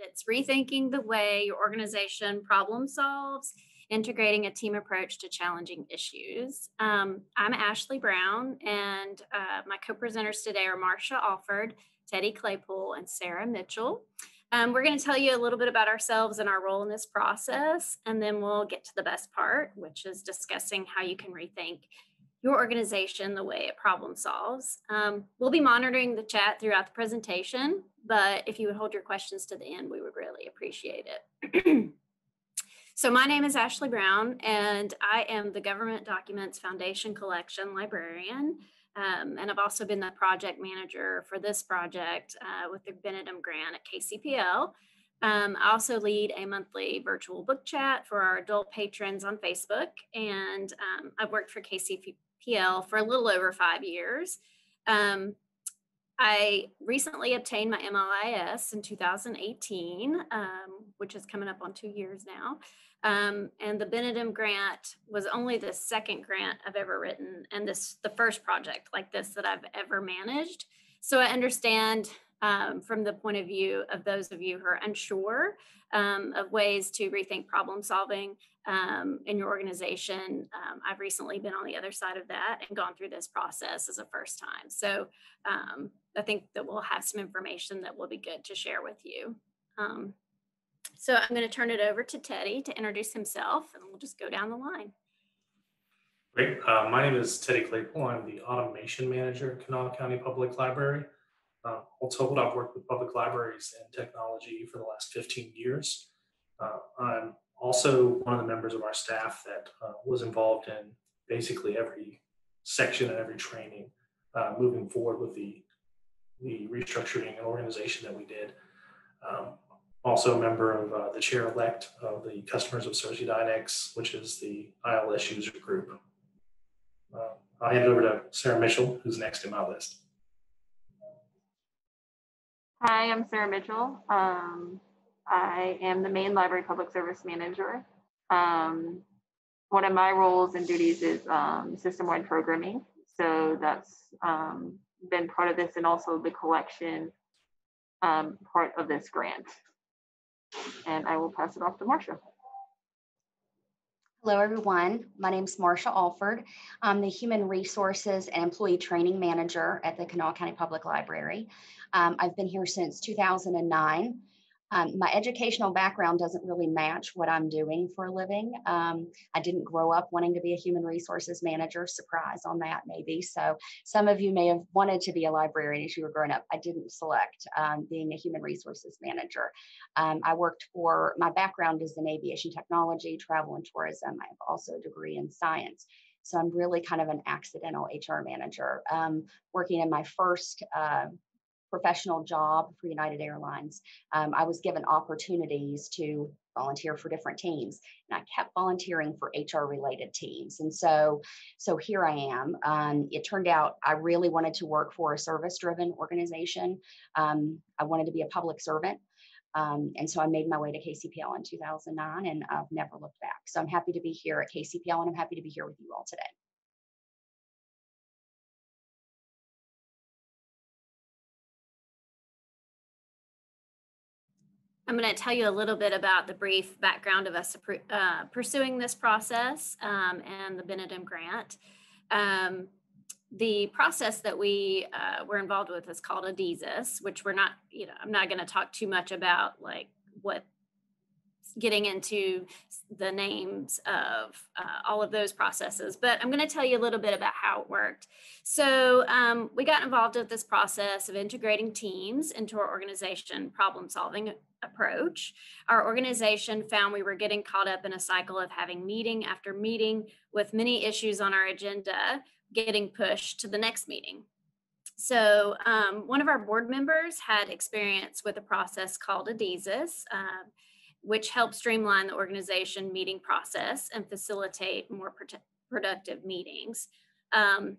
it's rethinking the way your organization problem solves, integrating a team approach to challenging issues. Um, I'm Ashley Brown, and uh, my co presenters today are Marsha Alford, Teddy Claypool, and Sarah Mitchell. Um, we're going to tell you a little bit about ourselves and our role in this process, and then we'll get to the best part, which is discussing how you can rethink your organization the way it problem solves. Um, we'll be monitoring the chat throughout the presentation, but if you would hold your questions to the end, we would really appreciate it. so my name is Ashley Brown, and I am the Government Documents Foundation Collection Librarian. Um, and I've also been the project manager for this project uh, with the Benedum Grant at KCPL. Um, I also lead a monthly virtual book chat for our adult patrons on Facebook, and um, I've worked for KCP, PL for a little over five years. Um, I recently obtained my MLIS in 2018, um, which is coming up on two years now. Um, and the Benedum grant was only the second grant I've ever written, and this the first project like this that I've ever managed. So I understand um, from the point of view of those of you who are unsure um, of ways to rethink problem solving um, in your organization. Um, I've recently been on the other side of that and gone through this process as a first time. So um, I think that we'll have some information that will be good to share with you. Um, so I'm going to turn it over to Teddy to introduce himself and we'll just go down the line. Great. Uh, my name is Teddy Claypool. I'm the automation manager at Kanawha County Public Library. Uh, all told, I've worked with public libraries and technology for the last 15 years. Uh, I'm also one of the members of our staff that uh, was involved in basically every section and every training uh, moving forward with the the restructuring and organization that we did. Um, also a member of uh, the chair-elect of the Customers of SirsiDynix, which is the ILS user group. Uh, I'll hand it over to Sarah Mitchell, who's next in my list. Hi, I'm Sarah Mitchell. Um, I am the main library public service manager. Um, one of my roles and duties is um, system-wide programming. So that's um, been part of this and also the collection um, part of this grant. And I will pass it off to Marsha. Hello, everyone. My name is Marsha Alford. I'm the Human Resources and Employee Training Manager at the Kanawha County Public Library. Um, I've been here since 2009. Um, my educational background doesn't really match what I'm doing for a living. Um, I didn't grow up wanting to be a human resources manager. Surprise on that, maybe. So some of you may have wanted to be a librarian as you were growing up. I didn't select um, being a human resources manager. Um, I worked for my background is in aviation technology, travel, and tourism. I have also a degree in science. So I'm really kind of an accidental HR manager. Um, working in my first uh, professional job for United Airlines, um, I was given opportunities to volunteer for different teams and i kept volunteering for hr related teams. And so so here i am. Um, it turned out i really wanted to work for a service driven organization. Um, i wanted to be a public servant. Um, and so i made my way to kcpl in 2009 and i've never looked back. So i'm happy to be here at kcpl and i'm happy to be here with you all today I'm going to tell you a little bit about the brief background of us uh, pursuing this process um, and the Benedum grant. Um, the process that we uh, were involved with is called Adizes, which we're not, you know, I'm not going to talk too much about like what getting into the names of uh, all of those processes, but I'm going to tell you a little bit about how it worked. So um, we got involved with this process of integrating teams into our organization problem solving approach. Our organization found we were getting caught up in a cycle of having meeting after meeting with many issues on our agenda getting pushed to the next meeting. So um, one of our board members had experience with a process called Adizes. Uh, which help streamline the organization meeting process and facilitate more productive meetings. Um,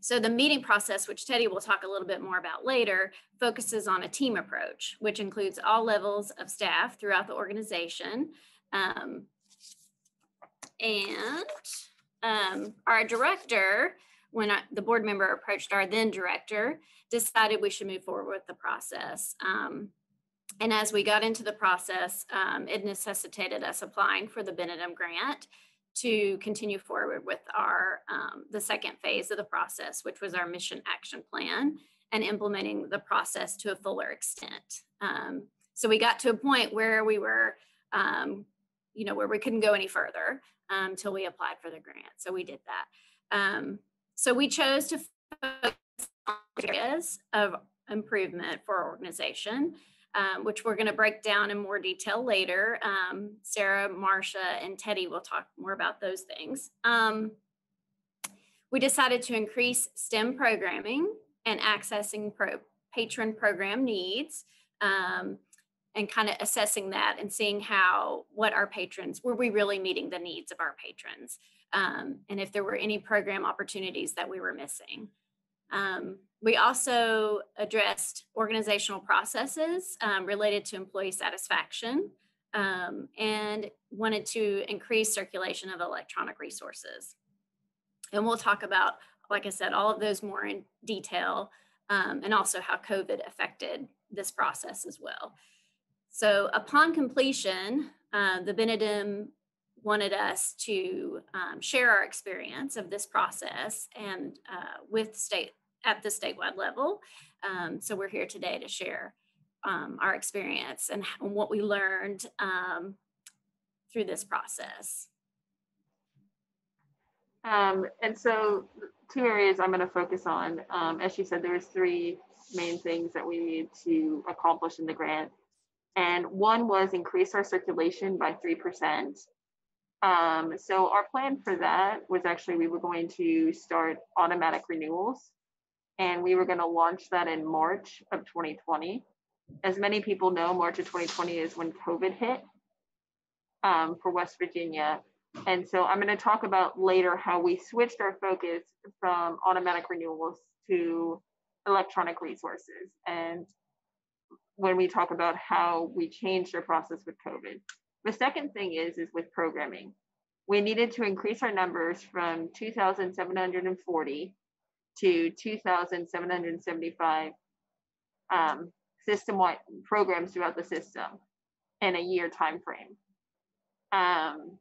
so the meeting process, which Teddy will talk a little bit more about later, focuses on a team approach, which includes all levels of staff throughout the organization. Um, and um, our director, when I, the board member approached our then director, decided we should move forward with the process. Um, and as we got into the process, um, it necessitated us applying for the Benedum grant to continue forward with our um, the second phase of the process, which was our mission action plan and implementing the process to a fuller extent. Um, so we got to a point where we were, um, you know, where we couldn't go any further until we applied for the grant. So we did that. Um, so we chose to focus on areas of improvement for our organization um, which we're going to break down in more detail later. Um, Sarah, Marsha, and Teddy will talk more about those things. Um, we decided to increase STEM programming and accessing pro patron program needs um, and kind of assessing that and seeing how, what our patrons, were we really meeting the needs of our patrons? Um, and if there were any program opportunities that we were missing. Um, we also addressed organizational processes um, related to employee satisfaction um, and wanted to increase circulation of electronic resources. And we'll talk about, like I said, all of those more in detail um, and also how COVID affected this process as well. So upon completion, uh, the Benedum wanted us to um, share our experience of this process and uh, with state at the statewide level. Um, so we're here today to share um, our experience and what we learned um, through this process. Um, and so two areas I'm going to focus on. Um, as she said, there's three main things that we need to accomplish in the grant. And one was increase our circulation by 3%. Um, so our plan for that was actually we were going to start automatic renewals and we were going to launch that in March of 2020. As many people know, March of 2020 is when COVID hit um, for West Virginia. And so I'm going to talk about later how we switched our focus from automatic renewals to electronic resources. And when we talk about how we changed our process with COVID. The second thing is, is with programming. We needed to increase our numbers from 2,740 to 2,775 um, system-wide programs throughout the system in a year time frame. Um,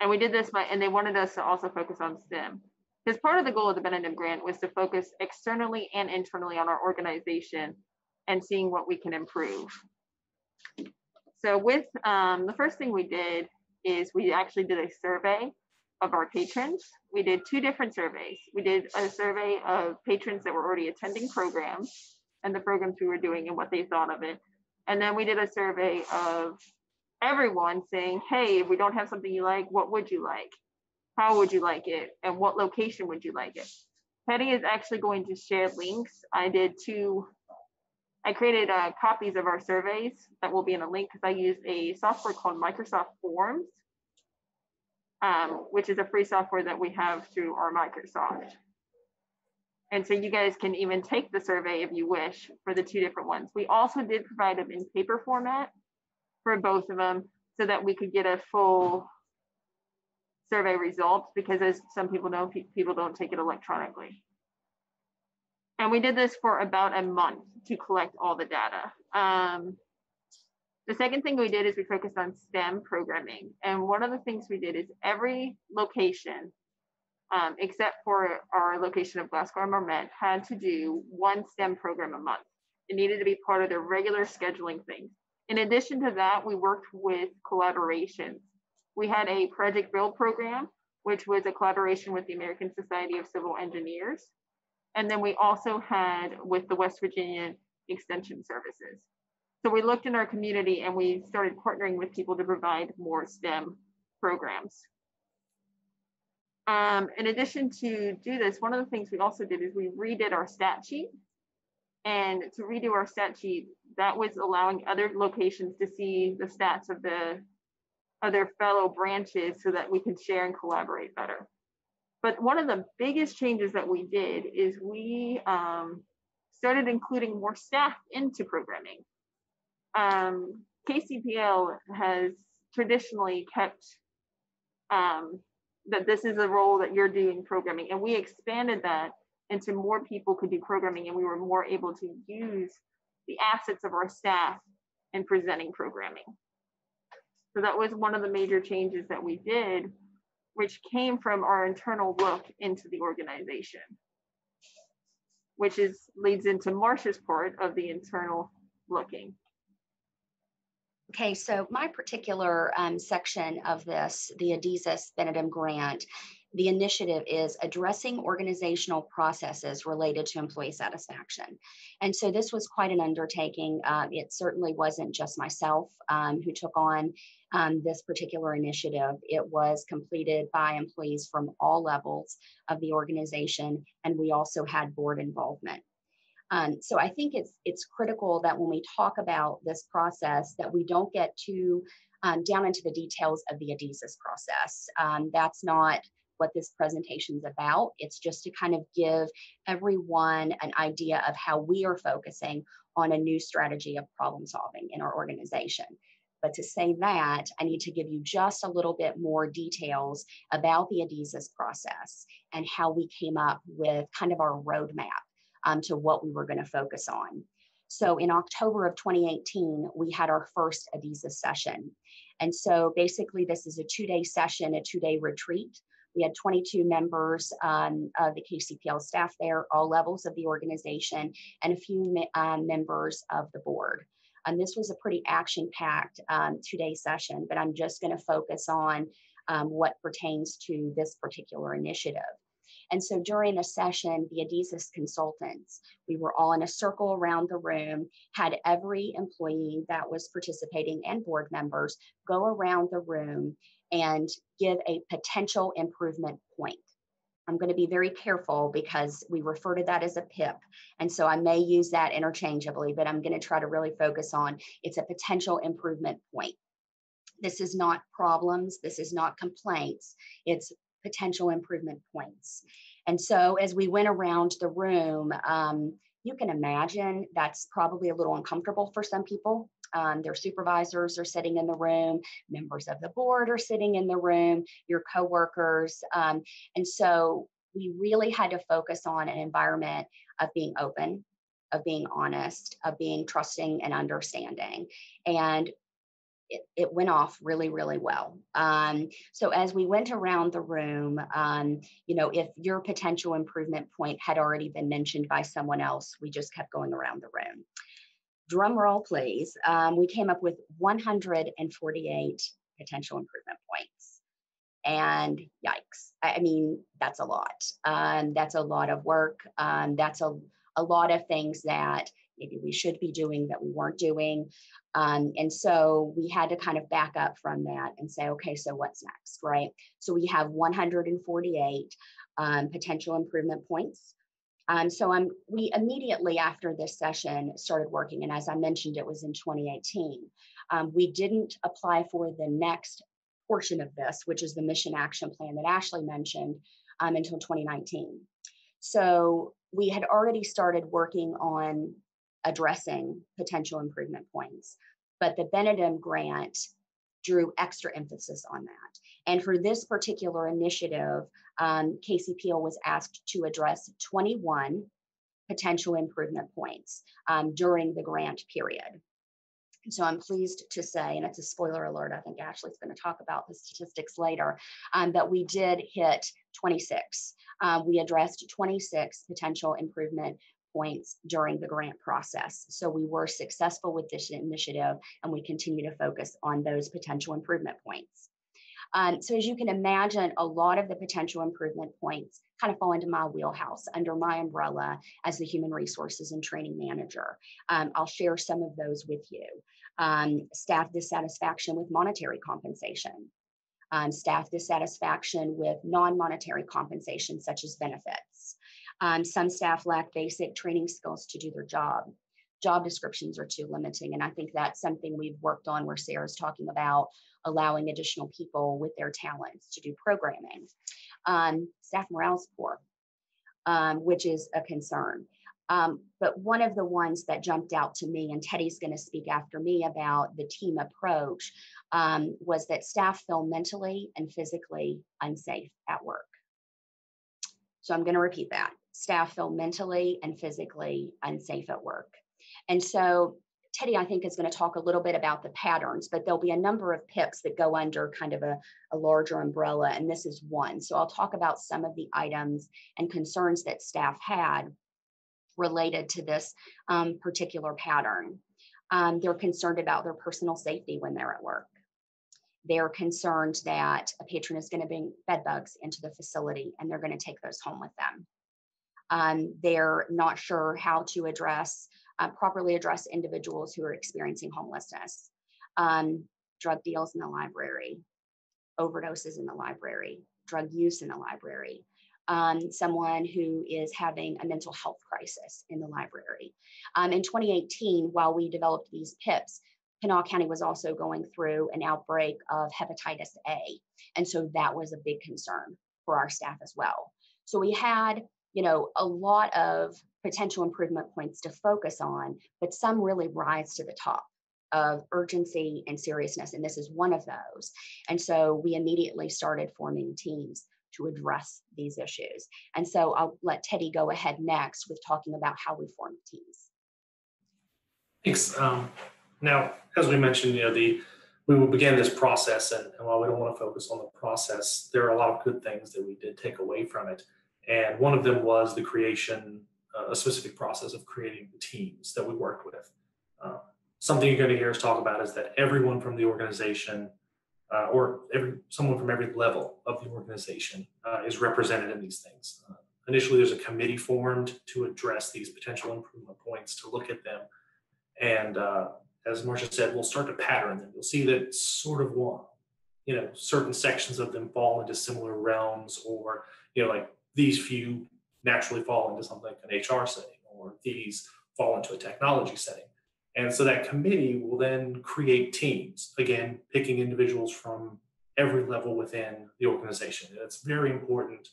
and we did this by, and they wanted us to also focus on STEM. Because part of the goal of the Benedum grant was to focus externally and internally on our organization and seeing what we can improve. So with um, the first thing we did is we actually did a survey of our patrons. We did two different surveys. We did a survey of patrons that were already attending programs and the programs we were doing and what they thought of it. And then we did a survey of everyone saying, hey, if we don't have something you like, what would you like? How would you like it? And what location would you like it? Teddy is actually going to share links. I did two, I created uh, copies of our surveys that will be in a link because I use a software called Microsoft Forms um, which is a free software that we have through our Microsoft. And so you guys can even take the survey if you wish for the two different ones. We also did provide them in paper format for both of them so that we could get a full survey results because as some people know, pe people don't take it electronically. And we did this for about a month to collect all the data. Um, the second thing we did is we focused on STEM programming. And one of the things we did is every location, um, except for our location of Glasgow and Marmet, had to do one STEM program a month. It needed to be part of their regular scheduling things. In addition to that, we worked with collaborations. We had a project build program, which was a collaboration with the American Society of Civil Engineers. And then we also had with the West Virginia Extension Services. So we looked in our community and we started partnering with people to provide more STEM programs. Um, in addition to do this, one of the things we also did is we redid our stat sheet. And to redo our stat sheet, that was allowing other locations to see the stats of the other fellow branches so that we could share and collaborate better. But one of the biggest changes that we did is we um, started including more staff into programming um, KCPL has traditionally kept um, that this is a role that you're doing programming, and we expanded that into more people could do programming, and we were more able to use the assets of our staff in presenting programming. So that was one of the major changes that we did, which came from our internal look into the organization, which is leads into Marcia's part of the internal looking. Okay, so my particular um, section of this, the Adizes Benedum grant, the initiative is addressing organizational processes related to employee satisfaction. And so this was quite an undertaking. Uh, it certainly wasn't just myself um, who took on um, this particular initiative. It was completed by employees from all levels of the organization, and we also had board involvement. Um, so I think it's it's critical that when we talk about this process, that we don't get too um, down into the details of the Adizes process. Um, that's not what this presentation is about. It's just to kind of give everyone an idea of how we are focusing on a new strategy of problem solving in our organization. But to say that, I need to give you just a little bit more details about the Adizes process and how we came up with kind of our roadmap um, to what we were going to focus on. So in October of 2018, we had our first Adizes session. And so basically, this is a two day session, a two day retreat. We had 22 members um, of the KCPL staff there, all levels of the organization, and a few um, members of the board. And this was a pretty action packed um, two day session, but I'm just going to focus on um, what pertains to this particular initiative. And so during a session, the Adizes consultants, we were all in a circle around the room, had every employee that was participating and board members go around the room and give a potential improvement point. I'm going to be very careful because we refer to that as a PIP. And so I may use that interchangeably, but I'm going to try to really focus on it's a potential improvement point. This is not problems, this is not complaints, it's potential improvement points. And so as we went around the room, um, you can imagine that's probably a little uncomfortable for some people. Um, their supervisors are sitting in the room, members of the board are sitting in the room, your coworkers. Um, and so we really had to focus on an environment of being open, of being honest, of being trusting and understanding. And it, it went off really, really well. Um, so as we went around the room, um, you know, if your potential improvement point had already been mentioned by someone else, we just kept going around the room. Drum roll, please. Um, we came up with 148 potential improvement points. And yikes, I mean, that's a lot. Um, that's a lot of work. Um, that's a, a lot of things that maybe we should be doing that we weren't doing. Um, and so we had to kind of back up from that and say, okay, so what's next, right? So we have 148 um, potential improvement points. Um, so I'm, we immediately after this session started working, and as I mentioned, it was in 2018. Um, we didn't apply for the next portion of this, which is the mission action plan that Ashley mentioned, um, until 2019. So we had already started working on addressing potential improvement points. But the Benedum grant drew extra emphasis on that. And for this particular initiative, um, KCPL was asked to address 21 potential improvement points um, during the grant period. So I'm pleased to say, and it's a spoiler alert, I think Ashley's going to talk about the statistics later, um, that we did hit 26. Um, we addressed 26 potential improvement points during the grant process. So we were successful with this initiative and we continue to focus on those potential improvement points. Um, so as you can imagine, a lot of the potential improvement points kind of fall into my wheelhouse under my umbrella as the human resources and training manager. Um, I'll share some of those with you. Um, staff dissatisfaction with monetary compensation. Um, staff dissatisfaction with non-monetary compensation such as benefits. Um, some staff lack basic training skills to do their job. Job descriptions are too limiting. And I think that's something we've worked on where Sarah's talking about allowing additional people with their talents to do programming. Um, staff morale is poor, um, which is a concern. Um, but one of the ones that jumped out to me, and Teddy's going to speak after me about the team approach, um, was that staff feel mentally and physically unsafe at work. So I'm going to repeat that staff feel mentally and physically unsafe at work. And so Teddy, I think, is going to talk a little bit about the patterns, but there'll be a number of PIPs that go under kind of a, a larger umbrella, and this is one. So I'll talk about some of the items and concerns that staff had related to this um, particular pattern. Um, they're concerned about their personal safety when they're at work. They're concerned that a patron is going to bring bed bugs into the facility and they're going to take those home with them. Um, they're not sure how to address, uh, properly address individuals who are experiencing homelessness, um, drug deals in the library, overdoses in the library, drug use in the library, um, someone who is having a mental health crisis in the library. Um, in 2018, while we developed these PIPs, Kanawha County was also going through an outbreak of hepatitis A. And so that was a big concern for our staff as well. So we had, you know, a lot of potential improvement points to focus on, but some really rise to the top of urgency and seriousness. And this is one of those. And so we immediately started forming teams to address these issues. And so I'll let Teddy go ahead next with talking about how we form teams. Thanks. Um, now, as we mentioned, you know, the we began this process, and, and, while we don't want to focus on the process, there are a lot of good things that we did take away from it. And one of them was the creation, uh, a specific process of creating the teams that we worked with. Uh, something you're going to hear us talk about is that everyone from the organization uh, or every someone from every level of the organization uh, is represented in these things. Uh, initially, there's a committee formed to address these potential improvement points, to look at them, and uh, as Marcia said, we'll start to pattern them. You'll see that sort of one, you know, certain sections of them fall into similar realms, or you know, like these few naturally fall into something like an HR setting, or these fall into a technology setting. And so that committee will then create teams, again, picking individuals from every level within the organization. And it's very important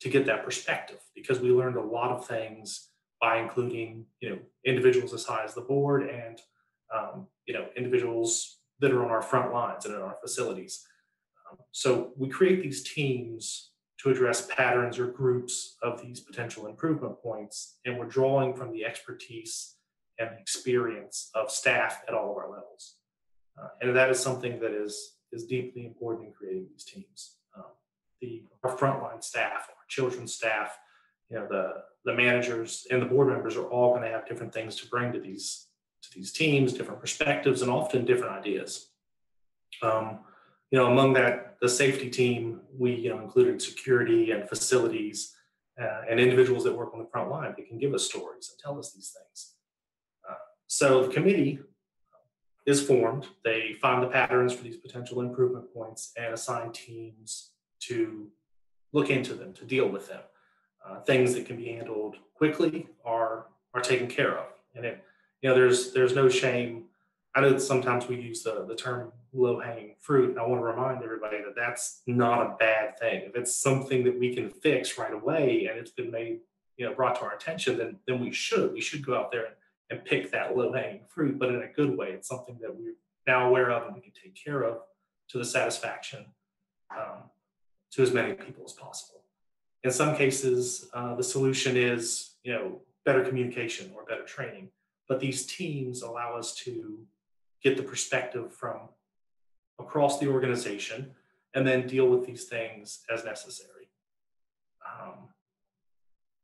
to get that perspective because we learned a lot of things by including, you know, individuals as high as the board and, um, you know, individuals that are on our front lines and in our facilities. Um, so we create these teams to address patterns or groups of these potential improvement points, and we're drawing from the expertise and experience of staff at all of our levels. Uh, and that is something that is, is deeply important in creating these teams. Um, the our frontline staff, our children's staff, you know, the, the managers and the board members are all going to have different things to bring to these to these teams, different perspectives, and often different ideas. Um, you know, among that, the safety team, we you know included security and facilities uh, and individuals that work on the front line that can give us stories and tell us these things. So the committee is formed. They find the patterns for these potential improvement points and assign teams to look into them, to deal with them. Uh, things that can be handled quickly are are taken care of. And it, you know, there's there's no shame. I know that sometimes we use the, the term low hanging fruit. And I want to remind everybody that that's not a bad thing. If it's something that we can fix right away and it's been made, you know, brought to our attention, then then we should. We should go out there and and pick that low hanging fruit, but in a good way. It's something that we're now aware of and we can take care of to the satisfaction um, to as many people as possible. In some cases, uh, the solution is you know better communication or better training, but these teams allow us to get the perspective from across the organization and then deal with these things as necessary. Um,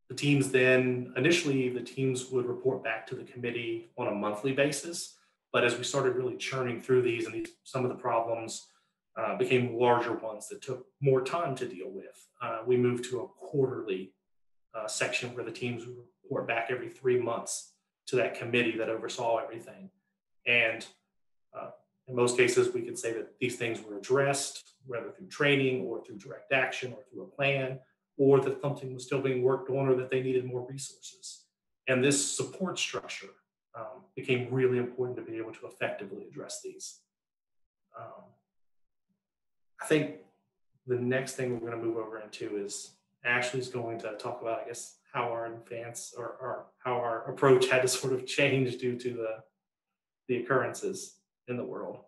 the teams then, initially, the teams would report back to the committee on a monthly basis. But as we started really churning through these and these, some of the problems uh, became larger ones that took more time to deal with, uh, we moved to a quarterly uh, section where the teams report back every three months to that committee that oversaw everything. And uh, in most cases, we could say that these things were addressed, whether through training or through direct action or through a plan or that something was still being worked on or that they needed more resources. And this support structure um, became really important to be able to effectively address these. Um, I think the next thing we're going to move over into is Ashley's going to talk about, I guess, how our advance or, or how our approach had to sort of change due to the the occurrences in the world.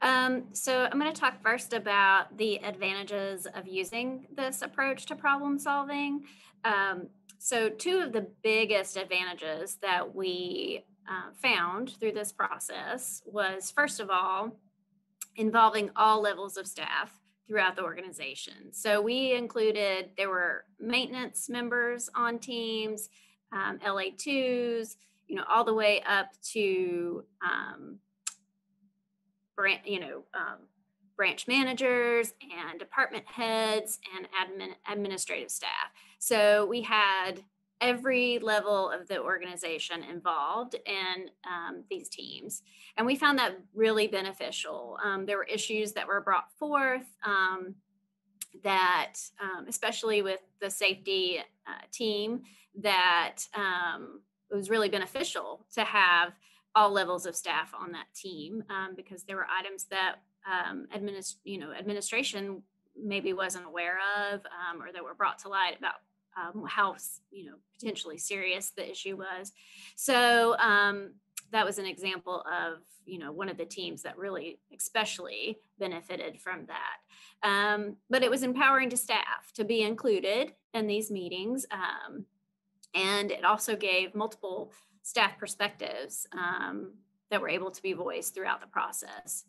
Um, so I'm going to talk first about the advantages of using this approach to problem solving. Um, So, two of the biggest advantages that we uh, found through this process was first of all, involving all levels of staff throughout the organization. So, we included, there were maintenance members on teams, um, LA2s, you know, all the way up to, um, brand, you know, um, branch managers and department heads and admin administrative staff. So we had every level of the organization involved in um, these teams. And we found that really beneficial. Um, there were issues that were brought forth um, that, um, especially with the safety uh, team, that um, it was really beneficial to have all levels of staff on that team um, because there were items that um, administ- you know, administration maybe wasn't aware of um, or that were brought to light about um, how you know potentially serious the issue was. So um, that was an example of you know one of the teams that really especially benefited from that. Um, but it was empowering to staff to be included in these meetings, um, and it also gave multiple staff perspectives um, that were able to be voiced throughout the process.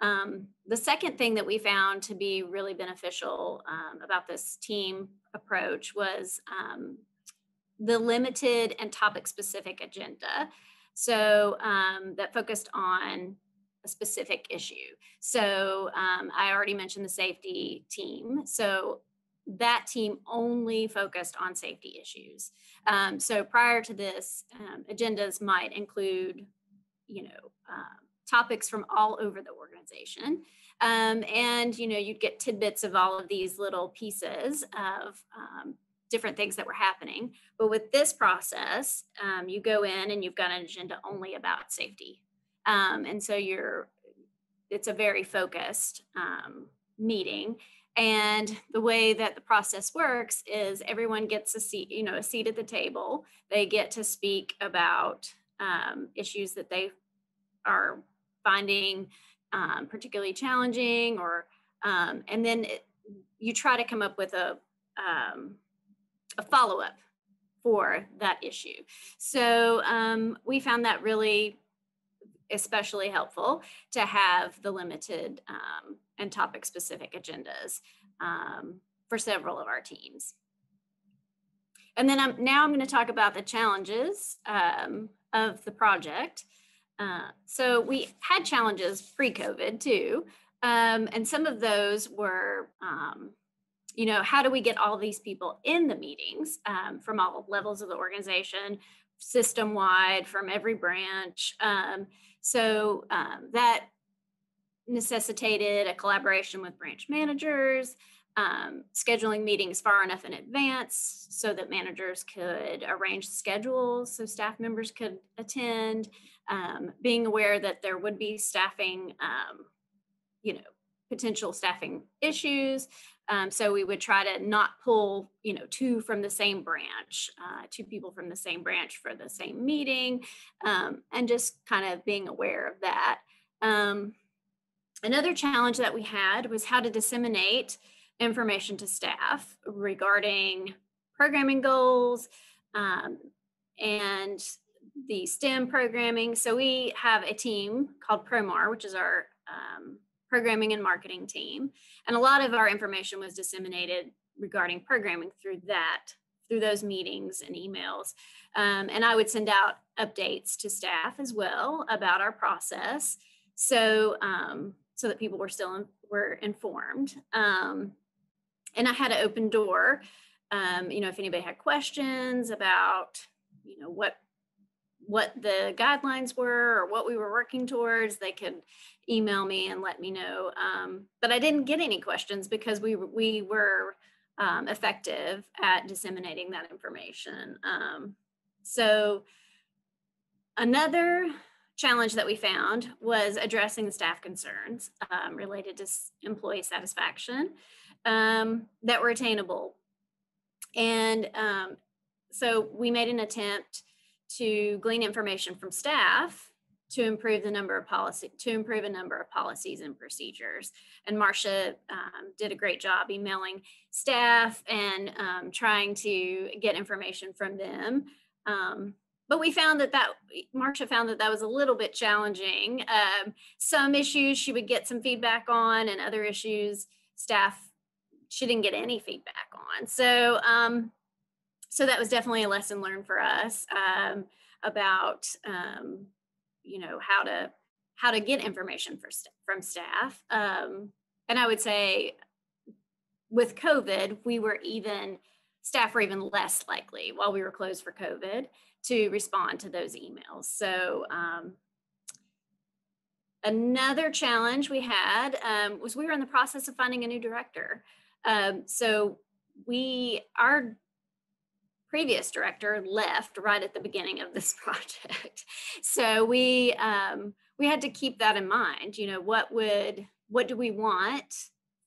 Um, the second thing that we found to be really beneficial um, about this team approach was um, the limited and topic specific agenda. So um, that focused on a specific issue. So um, I already mentioned the safety team. So that team only focused on safety issues. Um, so prior to this, agendas might include, you know, topics from all over the organization. Um, and you know, you'd get tidbits of all of these little pieces of um, different things that were happening. But with this process, um, you go in and you've got an agenda only about safety. Um, and so you're, it's a very focused um, meeting. And the way that the process works is everyone gets a seat, you know, a seat at the table. They get to speak about um, issues that they are finding um, particularly challenging or um, and then it, you try to come up with a um, a follow-up for that issue so um, we found that really especially helpful to have the limited um, and topic specific agendas um, for several of our teams and then I'm, now i'm going to talk about the challenges of the project uh, so we had challenges pre-COVID too, um, and some of those were, um, you know, how do we get all these people in the meetings um, from all levels of the organization, system wide, from every branch. Um, so um, that necessitated a collaboration with branch managers. Um, scheduling meetings far enough in advance so that managers could arrange schedules so staff members could attend um, being aware that there would be staffing, um, you know, potential staffing issues. Um, so we would try to not pull, you know, two from the same branch, uh, two people from the same branch for the same meeting, um, and just kind of being aware of that. Um, another challenge that we had was how to disseminate information to staff regarding programming goals um, and the STEM programming. So we have a team called Promar, which is our um, programming and marketing team. And a lot of our information was disseminated regarding programming through that, through those meetings and emails. Um, and I would send out updates to staff as well about our process. So, um, so that people were still in, were informed. Um, and I had an open door. Um, you know, if anybody had questions about, you know, what what the guidelines were or what we were working towards, they could email me and let me know. Um, but I didn't get any questions because we we were um, effective at disseminating that information. Um, so another challenge that we found was addressing staff concerns um, related to employee satisfaction um, that were attainable. And um, so we made an attempt to glean information from staff to improve the number of policy to improve a number of policies and procedures. And Marcia um, did a great job emailing staff and um, trying to get information from them. Um, but we found that that Marcia found that that was a little bit challenging. Um, some issues she would get some feedback on, and other issues staff she didn't get any feedback on. So um, so that was definitely a lesson learned for us um, about um, you know how to how to get information for st- from staff. Um, and I would say with COVID, we were even staff were even less likely while we were closed for COVID to respond to those emails. So um, another challenge we had um, was we were in the process of finding a new director. Um, so we our previous director left right at the beginning of this project. So we um, we had to keep that in mind. You know, what would what do we want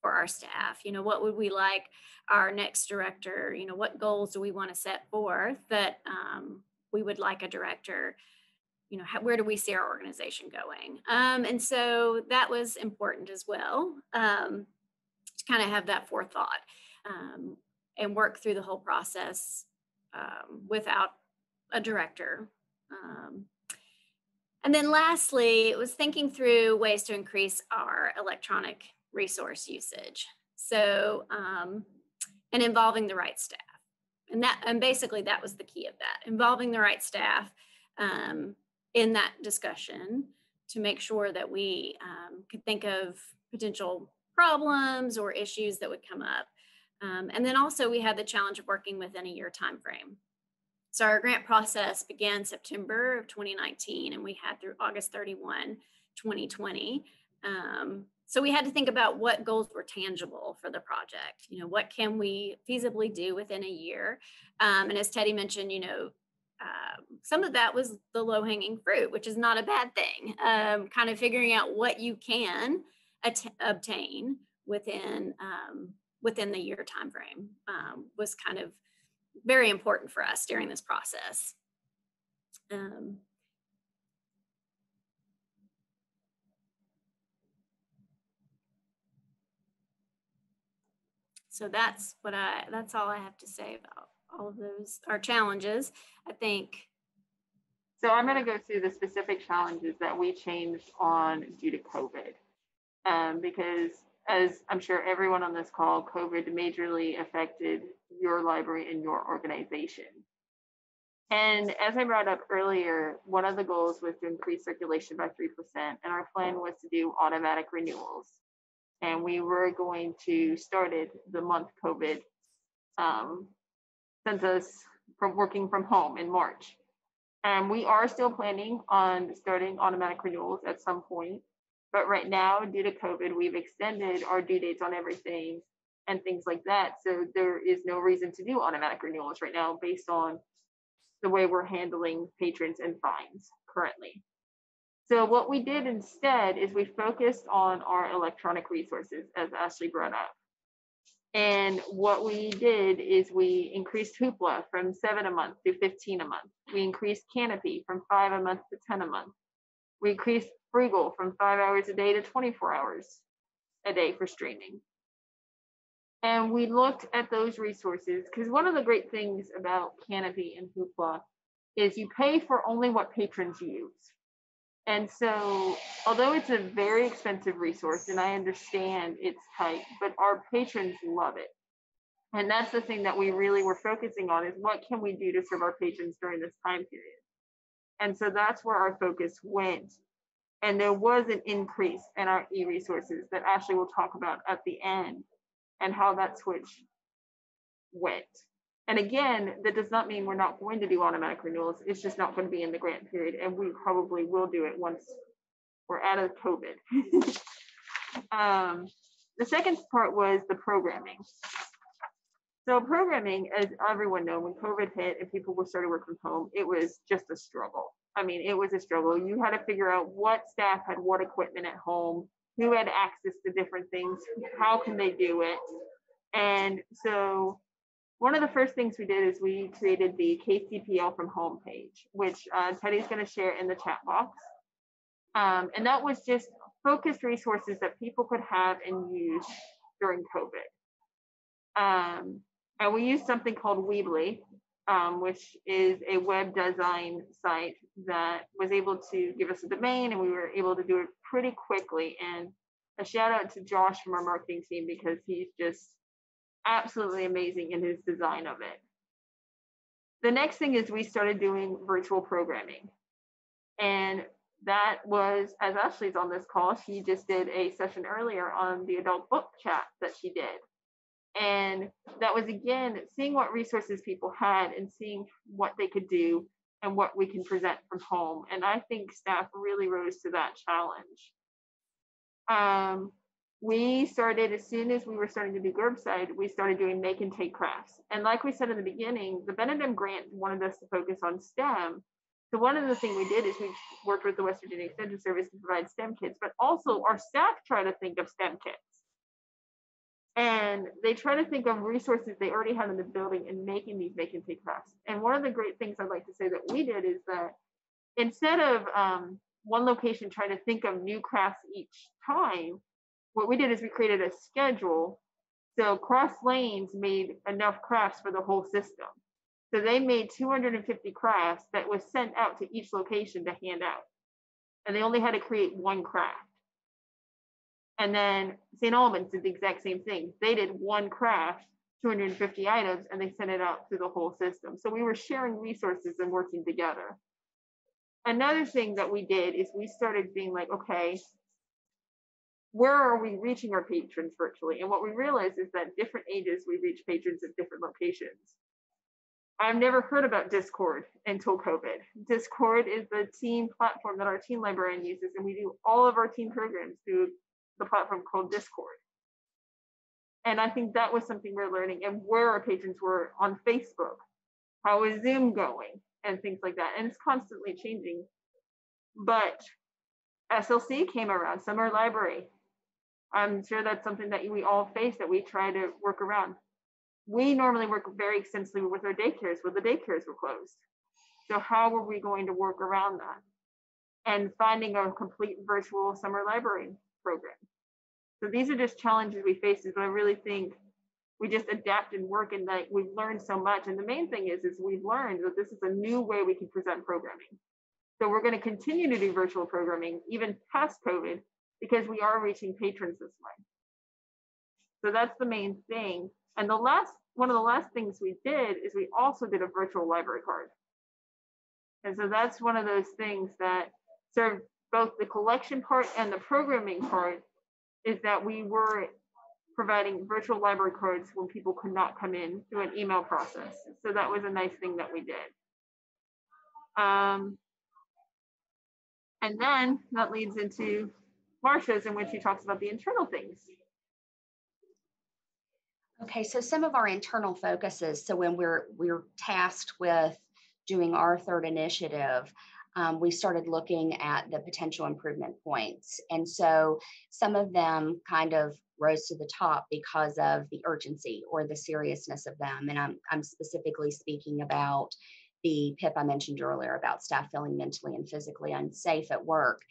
for our staff? You know, what would we like our next director? You know, what goals do we want to set forth that um, we would like a director? You know, how, where do we see our organization going? Um, and so that was important as well um, to kind of have that forethought um, and work through the whole process um, without a director. Um, and then lastly, it was thinking through ways to increase our electronic resource usage. So, um, and involving the right staff. And that, and basically that was the key of that, involving the right staff um, in that discussion to make sure that we um, could think of potential problems or issues that would come up um, and then also we had the challenge of working within a year time frame. So our grant process began September of 2019 and we had through August 31, 2020. Um, so we had to think about what goals were tangible for the project. You know, what can we feasibly do within a year? Um, and as Teddy mentioned, you know, uh, some of that was the low hanging fruit, which is not a bad thing. Um, kind of figuring out what you can at- obtain within um, within the year timeframe um, was kind of very important for us during this process. Um, so that's what I that's all I have to say about all of those our challenges. I think. So I'm going to go through the specific challenges that we changed on due to COVID, um, because as I'm sure everyone on this call, COVID majorly affected your library and your organization. And as I brought up earlier, one of the goals was to increase circulation by 3%, and our plan was to do automatic renewals. And we were going to started the month COVID um, sent us from working from home in March. And we are still planning on starting automatic renewals at some point. But right now, due to COVID, we've extended our due dates on everything and things like that. So there is no reason to do automatic renewals right now based on the way we're handling patrons and fines currently. So what we did instead is we focused on our electronic resources, as Ashley brought up. And what we did is we increased Hoopla from seven a month to 15 a month. We increased Kanopy from five a month to 10 a month. We increased Freegal from five hours a day to 24 hours a day for streaming. And we looked at those resources because one of the great things about Kanopy and Hoopla is you pay for only what patrons use. And so, although it's a very expensive resource, and I understand it's tight, but our patrons love it. And that's the thing that we really were focusing on is what can we do to serve our patrons during this time period? And so that's where our focus went and there was an increase in our e-resources that Ashley will talk about at the end and how that switch went. And again, that does not mean we're not going to do automatic renewals. It's just not going to be in the grant period. And we probably will do it once we're out of COVID. um, the second part was the programming. So programming, as everyone knows, when COVID hit and people were started working from home, it was just a struggle. I mean, it was a struggle. You had to figure out what staff had what equipment at home, who had access to different things, how can they do it. And so one of the first things we did is we created the KCPL from home page, which uh, Teddy's going to share in the chat box. Um, and that was just focused resources that people could have and use during COVID. Um, and we used something called Weebly, um, which is a web design site that was able to give us a domain and we were able to do it pretty quickly. And a shout out to Josh from our marketing team because he's just absolutely amazing in his design of it. The next thing is we started doing virtual programming. And that was, as Ashley's on this call, she just did a session earlier on the adult book chat that she did. And that was again seeing what resources people had and seeing what they could do and what we can present from home. And I think staff really rose to that challenge. Um, we started as soon as we were starting to do Gerbside, we started doing make and take crafts. And like we said in the beginning, the Benedum grant wanted us to focus on STEM. So one of the things we did is we worked with the West Virginia Extension Service to provide STEM kits, but also our staff try to think of STEM kits. And they try to think of resources they already have in the building and making these make and take crafts. And one of the great things I'd like to say that we did is that instead of um, one location trying to think of new crafts each time, what we did is we created a schedule. So Cross Lanes made enough crafts for the whole system. So they made 250 crafts that was sent out to each location to hand out. And they only had to create one craft. And then St. Albans did the exact same thing. They did one craft, 250 items, and they sent it out to the whole system. So we were sharing resources and working together. Another thing that we did is we started being like, okay, where are we reaching our patrons virtually? And what we realized is that different ages we reach patrons at different locations. I've never heard about Discord until COVID. Discord is the team platform that our team librarian uses, and we do all of our team programs through the platform called Discord. And I think that was something we're learning, and where our patrons were on Facebook, how is Zoom going, and things like that. And it's constantly changing. But SLC came around, summer library, I'm sure that's something that we all face that we try to work around. We normally work very extensively with our daycares, but the daycares were closed. So how are we going to work around that? And finding a complete virtual summer library program. So these are just challenges we face, but I really think we just adapt and work and like we've learned so much. And the main thing is, is we've learned that this is a new way we can present programming. So we're going to continue to do virtual programming even past COVID because we are reaching patrons this way. So that's the main thing. And the last one of the last things we did is we also did a virtual library card. And so that's one of those things that served both the collection part and the programming part is that we were providing virtual library cards when people could not come in through an email process. So that was a nice thing that we did. Um, and then that leads into Marcia's in which she talks about the internal things. Okay, so some of our internal focuses. So when we're we're tasked with doing our third initiative, um, we started looking at the potential improvement points, and so some of them kind of rose to the top because of the urgency or the seriousness of them. And I'm I'm specifically speaking about the PIP I mentioned earlier about staff feeling mentally and physically unsafe at work.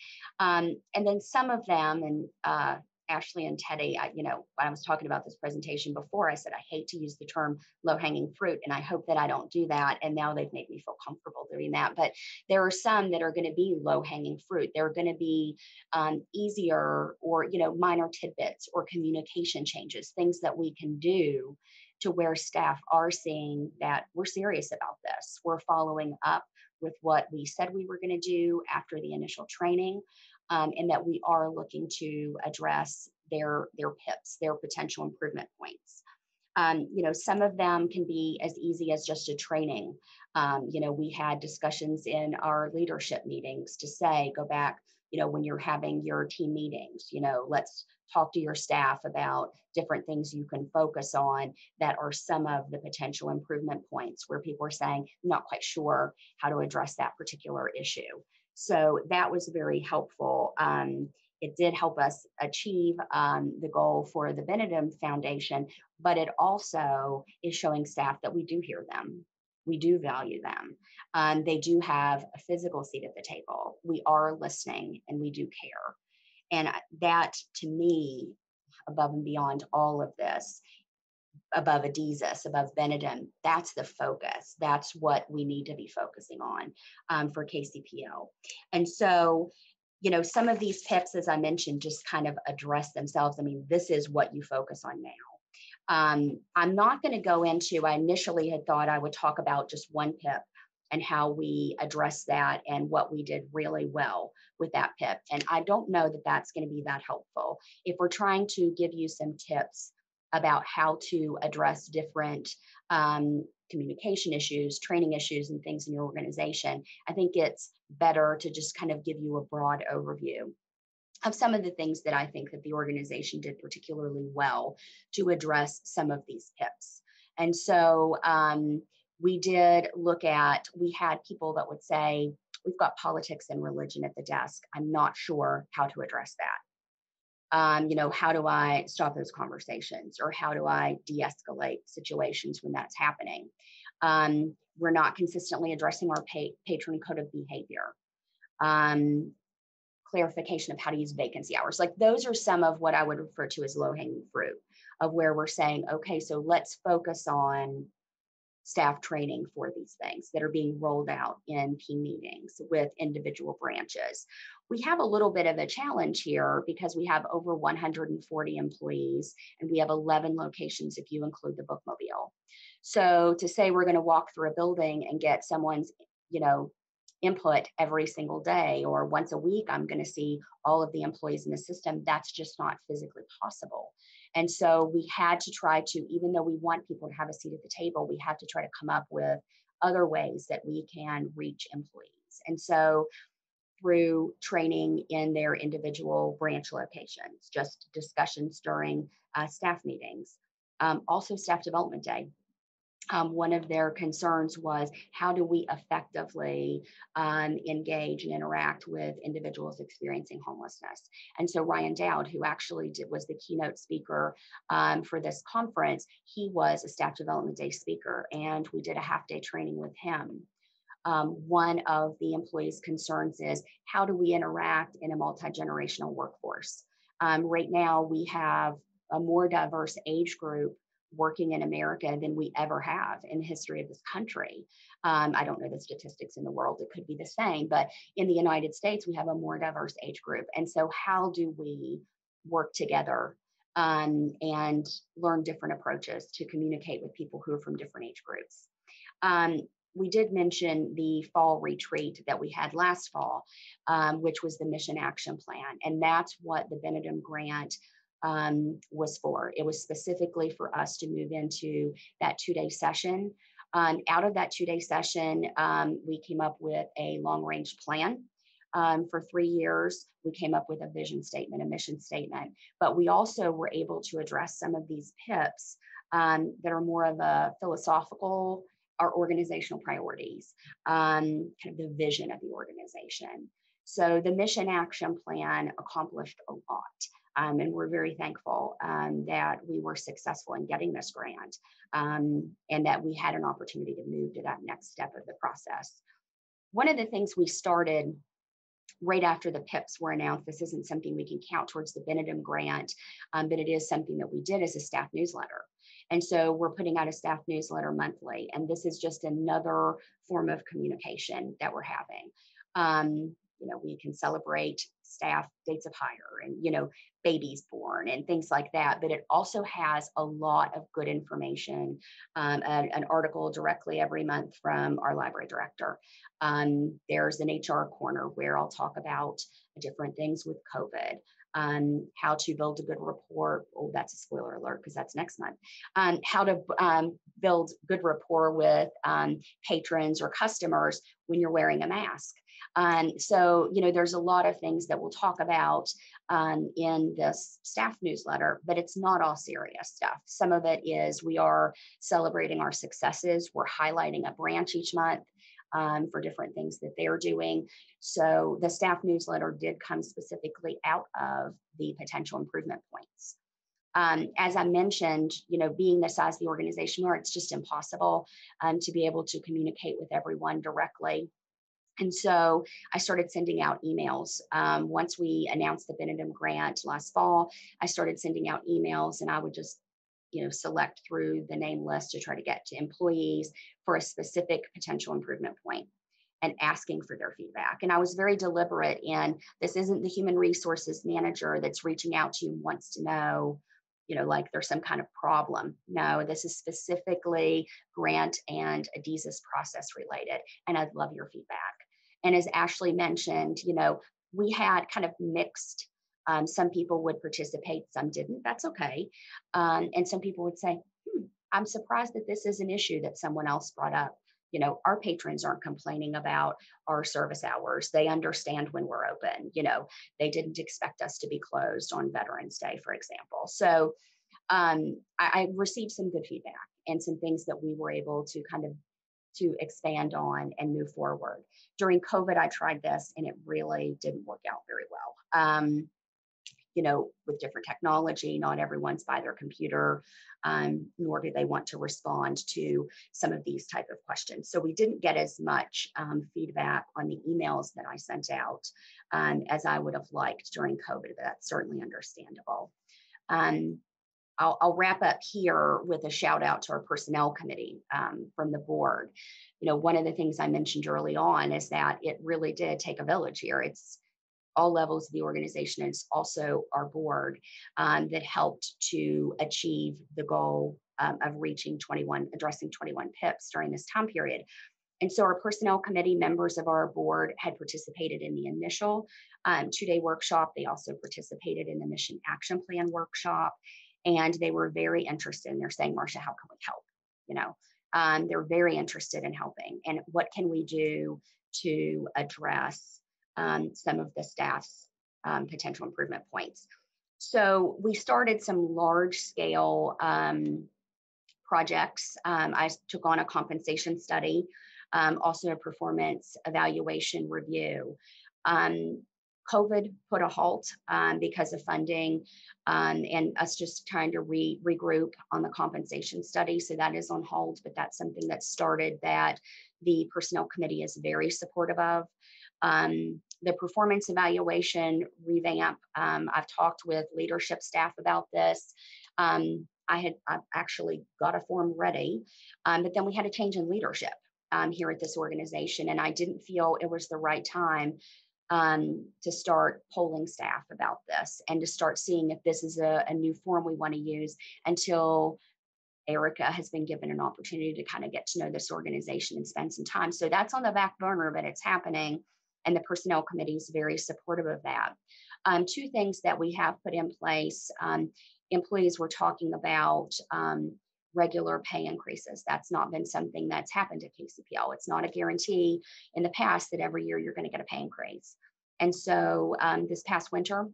Um, and then some of them, and uh, Ashley and Teddy, I, you know, when I was talking about this presentation before, I said I hate to use the term low hanging fruit, and I hope that I don't do that. And now they've made me feel comfortable doing that. But there are some that are going to be low hanging fruit. They're going to be um, easier or, you know, minor tidbits or communication changes, things that we can do to where staff are seeing that we're serious about this. We're following up with what we said we were going to do after the initial training, um, and that we are looking to address their their PIPs, their potential improvement points. Um, you know, some of them can be as easy as just a training. Um, you know, we had discussions in our leadership meetings to say, go back, you know, when you're having your team meetings, you know, let's talk to your staff about different things you can focus on that are some of the potential improvement points where people are saying, I'm not quite sure how to address that particular issue. So that was very helpful. Um, it did help us achieve um, the goal for the Benedum Foundation, but it also is showing staff that we do hear them. We do value them. Um, they do have a physical seat at the table. We are listening and we do care. And that to me, above and beyond all of this, above Adizes, above Benedum, that's the focus. That's what we need to be focusing on um, for KCPL. And so, you know, some of these PIPs, as I mentioned, just kind of address themselves. I mean, this is what you focus on now. Um, I'm not going to go into, I initially had thought I would talk about just one PIP and how we address that and what we did really well with that PIP. And I don't know that that's going to be that helpful. If we're trying to give you some tips about how to address different um, communication issues, training issues, and things in your organization, I think it's better to just kind of give you a broad overview of some of the things that I think that the organization did particularly well to address some of these PIPs. And so um, we did look at, we had people that would say, we've got politics and religion at the desk. I'm not sure how to address that. Um, you know, how do I stop those conversations or how do I de escalate situations when that's happening? Um, we're not consistently addressing our pa- patron code of behavior. Um, clarification of how to use vacancy hours. Like those are some of what I would refer to as low hanging fruit of where we're saying, okay, so let's focus on staff training for these things that are being rolled out in P meetings with individual branches. We have a little bit of a challenge here because we have over 140 employees and we have 11 locations if you include the bookmobile. So to say we're going to walk through a building and get someone's, you know, input every single day or once a week i'm going to see all of the employees in the system that's just not physically possible and so we had to try to even though we want people to have a seat at the table we have to try to come up with other ways that we can reach employees. And so through training in their individual branch locations just discussions during uh, staff meetings um, also staff development day um, one of their concerns was how do we effectively um, engage and interact with individuals experiencing homelessness. And so Ryan Dowd, who actually did, was the keynote speaker um, for this conference, he was a staff development day speaker, and we did a half day training with him. Um, one of the employees' concerns is how do we interact in a multi generational workforce? Um, right now, we have a more diverse age group working in America than we ever have in the history of this country. Um, I don't know the statistics in the world, it could be the same, but in the United States, we have a more diverse age group. And so, how do we work together um, and learn different approaches to communicate with people who are from different age groups? Um, we did mention the fall retreat that we had last fall, um, which was the mission action plan. And that's what the Benedum grant um, was for. It was specifically for us to move into that two day session. Um, out of that two day session, um, we came up with a long range plan. Um, for three years, we came up with a vision statement, a mission statement, but we also were able to address some of these PIPs um, that are more of a philosophical or organizational priorities, um, kind of the vision of the organization. So the mission action plan accomplished a lot. Um, and we're very thankful um, that we were successful in getting this grant um, and that we had an opportunity to move to that next step of the process. One of the things we started right after the PIPs were announced, this isn't something we can count towards the Benedum grant, um, but it is something that we did as a staff newsletter. And so we're putting out a staff newsletter monthly, and this is just another form of communication that we're having. Um, you know, we can celebrate staff dates of hire and, you know, babies born and things like that. But it also has a lot of good information, um, an, an, article directly every month from our library director. Um, there's an HR corner where I'll talk about different things with COVID. Um, how to build a good rapport. Oh, that's a spoiler alert because that's next month. Um, how to um, build good rapport with um, patrons or customers when you're wearing a mask. Um, so, you know, there's a lot of things that we'll talk about um, in this staff newsletter, but it's not all serious stuff. Some of it is we are celebrating our successes. We're highlighting a branch each month um, for different things that they're doing. So the staff newsletter did come specifically out of the potential improvement points. Um, as I mentioned, you know, being the size of the organization where it's just impossible um, to be able to communicate with everyone directly. And so I started sending out emails. Um, once we announced the Benedum grant last fall, I started sending out emails and I would just you know select through the name list to try to get to employees for a specific potential improvement point and asking for their feedback and i was very deliberate in this isn't the human resources manager that's reaching out to you and wants to know you know like there's some kind of problem no this is specifically grant and Adizes process related and i'd love your feedback and as ashley mentioned you know we had kind of mixed um, some people would participate, some didn't. That's okay. Um, and some people would say, hmm, I'm surprised that this is an issue that someone else brought up. You know, our patrons aren't complaining about our service hours. They understand when we're open. You know, they didn't expect us to be closed on Veterans Day, for example. So um, I, I received some good feedback and some things that we were able to kind of to expand on and move forward. During COVID, I tried this and it really didn't work out very well. Um, you know, with different technology, not everyone's by their computer, um, nor do they want to respond to some of these type of questions. So we didn't get as much um, feedback on the emails that I sent out um, as I would have liked during COVID, but that's certainly understandable. Um, I'll, I'll, wrap up here with a shout out to our personnel committee um, from the board. You know, one of the things I mentioned early on is that it really did take a village here. It's all levels of the organization. And it's also our board um, that helped to achieve the goal um, of reaching 21, addressing 21 PIPs during this time period. And so our personnel committee members of our board had participated in the initial um, two-day workshop. They also participated in the mission action plan workshop. And they were very interested and they're saying, Marcia, how can we help? You know, um, they're very interested in helping. And what can we do to address um, some of the staff's um, potential improvement points. So we started some large scale um, projects. Um, I took on a compensation study, um, also a performance evaluation review. Um, COVID put a halt because of funding and us just trying to re- regroup on the compensation study. So that is on hold, but that's something that started that the personnel committee is very supportive of. Um, the performance evaluation revamp. Um, I've talked with leadership staff about this. Um, I had I actually got a form ready, um, but then we had a change in leadership um, here at this organization, and I didn't feel it was the right time um, to start polling staff about this and to start seeing if this is a, a new form we want to use until Erica has been given an opportunity to kind of get to know this organization and spend some time. So that's on the back burner, but it's happening and the personnel committee is very supportive of that. Um, two things that we have put in place um, employees were talking about um, regular pay increases. That's not been something that's happened at KCPL. It's not a guarantee in the past that every year you're going to get a pay increase. And so um, this past winter,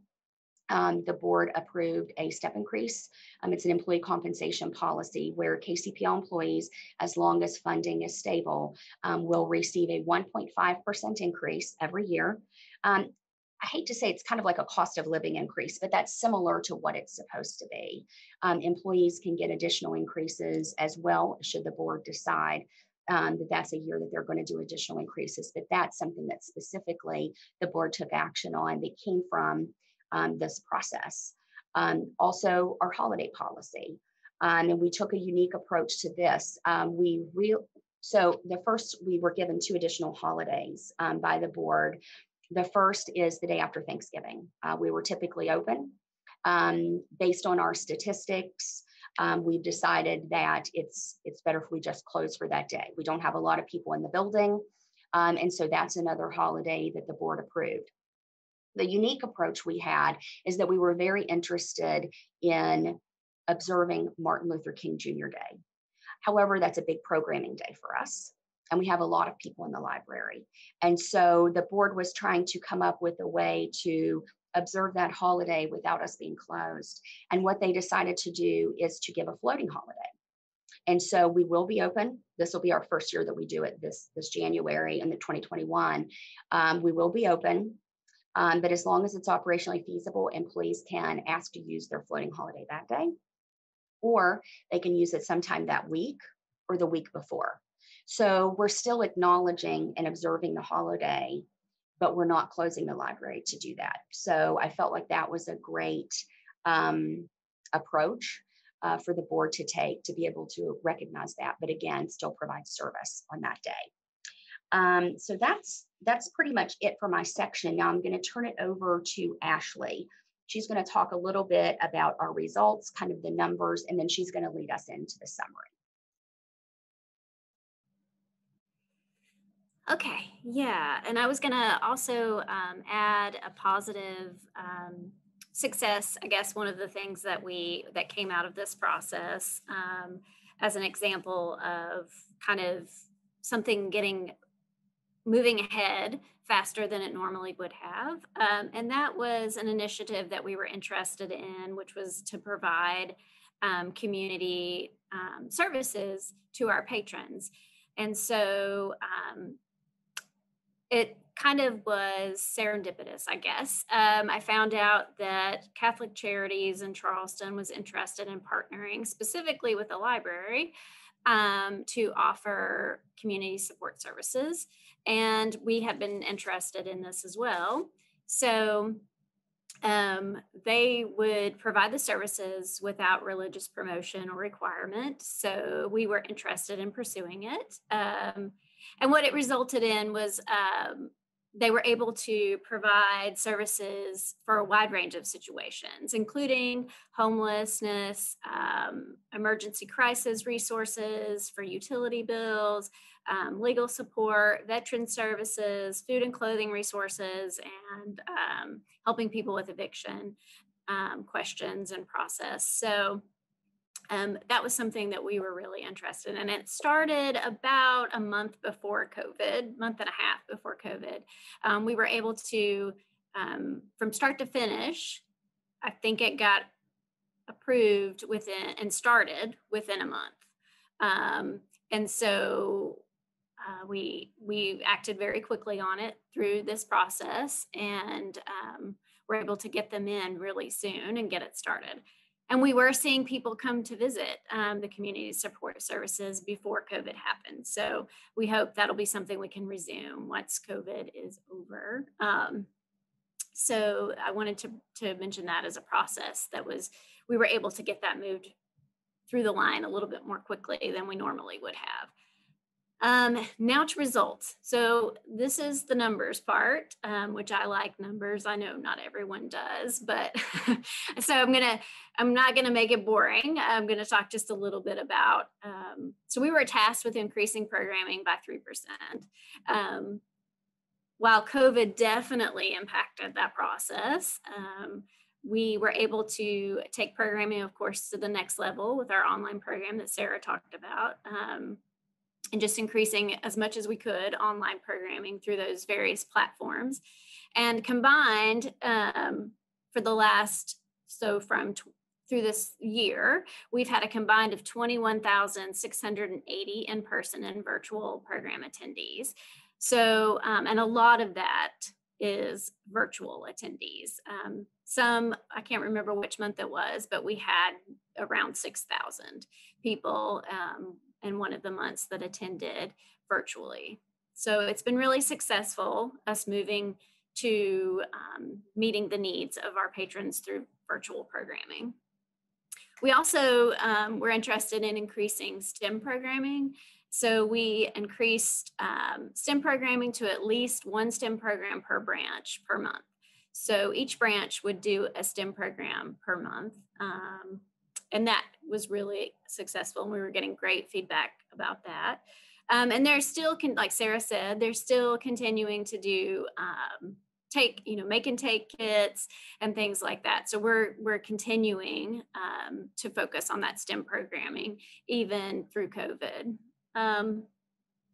um, the board approved a step increase. Um, it's an employee compensation policy where KCPL employees, as long as funding is stable, um, will receive a 1.5% increase every year. I hate to say it's kind of like a cost of living increase, but that's similar to what it's supposed to be. Um, employees can get additional increases as well, should the board decide. Um, that that's a year that they're going to do additional increases, but that's something that specifically the board took action on that came from um, this process. Um, also, our holiday policy. Um, and we took a unique approach to this. Um, we real so the first we were given two additional holidays um, by the board. The first is the day after Thanksgiving. Uh, we were typically open. Um, based on our statistics, um, we've decided that it's it's better if we just close for that day. We don't have a lot of people in the building, um, and so that's another holiday that the board approved the unique approach we had is that we were very interested in observing Martin Luther King Jr. Day. However, that's a big programming day for us. And we have a lot of people in the library. And so the board was trying to come up with a way to observe that holiday without us being closed. And what they decided to do is to give a floating holiday. And so we will be open. This will be our first year that we do it this, this January in the 2021. Um, we will be open Um, but as long as it's operationally feasible, employees can ask to use their floating holiday that day, or they can use it sometime that week or the week before. So we're still acknowledging and observing the holiday, but we're not closing the library to do that. So I felt like that was a great um, approach uh, for the board to take to be able to recognize that, but again, still provide service on that day. Um, so that's that's pretty much it for my section. Now I'm going to turn it over to Ashley. She's going to talk a little bit about our results, kind of the numbers, and then she's going to lead us into the summary. Okay, yeah, and I was gonna also um, add a positive um, success. I guess one of the things that we that came out of this process um, as an example of kind of something getting moving ahead faster than it normally would have, um, and that was an initiative that we were interested in, which was to provide um, community um, services to our patrons. And so um, it kind of was serendipitous, I guess. Um, I found out that Catholic Charities in Charleston was interested in partnering specifically with the library um, to offer community support services. And we have been interested in this as well. So um, they would provide the services without religious promotion or requirement. So we were interested in pursuing it. Um, and what it resulted in was um, they were able to provide services for a wide range of situations, including homelessness, um, emergency crisis resources for utility bills, um, legal support, veteran services, food and clothing resources, and um, helping people with eviction um, questions and process. So um, that was something that we were really interested in. And it started about a month before COVID, month and a half before COVID. Um, we were able to, um, from start to finish, I think it got approved within and started within a month. Um, and so uh, we we acted very quickly on it through this process and um, we're able to get them in really soon and get it started and we were seeing people come to visit um, the community support services before COVID happened. So we hope that'll be something we can resume once COVID is over. Um, so I wanted to, to mention that as a process that was, we were able to get that moved through the line a little bit more quickly than we normally would have. Um, now to results. So this is the numbers part, um, which I like numbers. I know not everyone does, but so I'm gonna, I'm not gonna make it boring. I'm gonna talk just a little bit about. Um, so we were tasked with increasing programming by three percent. Um, while COVID definitely impacted that process, um, we were able to take programming, of course, to the next level with our online program that Sarah talked about. And just increasing as much as we could online programming through those various platforms. And combined um, for the last, so from t- through this year, we've had a combined of 21,680 in person and virtual program attendees. So, um, and a lot of that is virtual attendees. Um, some, I can't remember which month it was, but we had around 6,000 people um, in one of the months that attended virtually. So it's been really successful, us moving to um, meeting the needs of our patrons through virtual programming. We also um, were interested in increasing STEM programming. So we increased um, STEM programming to at least one STEM program per branch per month. So each branch would do a STEM program per month. Um, and that was really successful and we were getting great feedback about that. Um, and they're still can like sarah said they're still continuing to do um, take you know make and take kits and things like that. So we're we're continuing um, to focus on that stem programming even through covid. Um,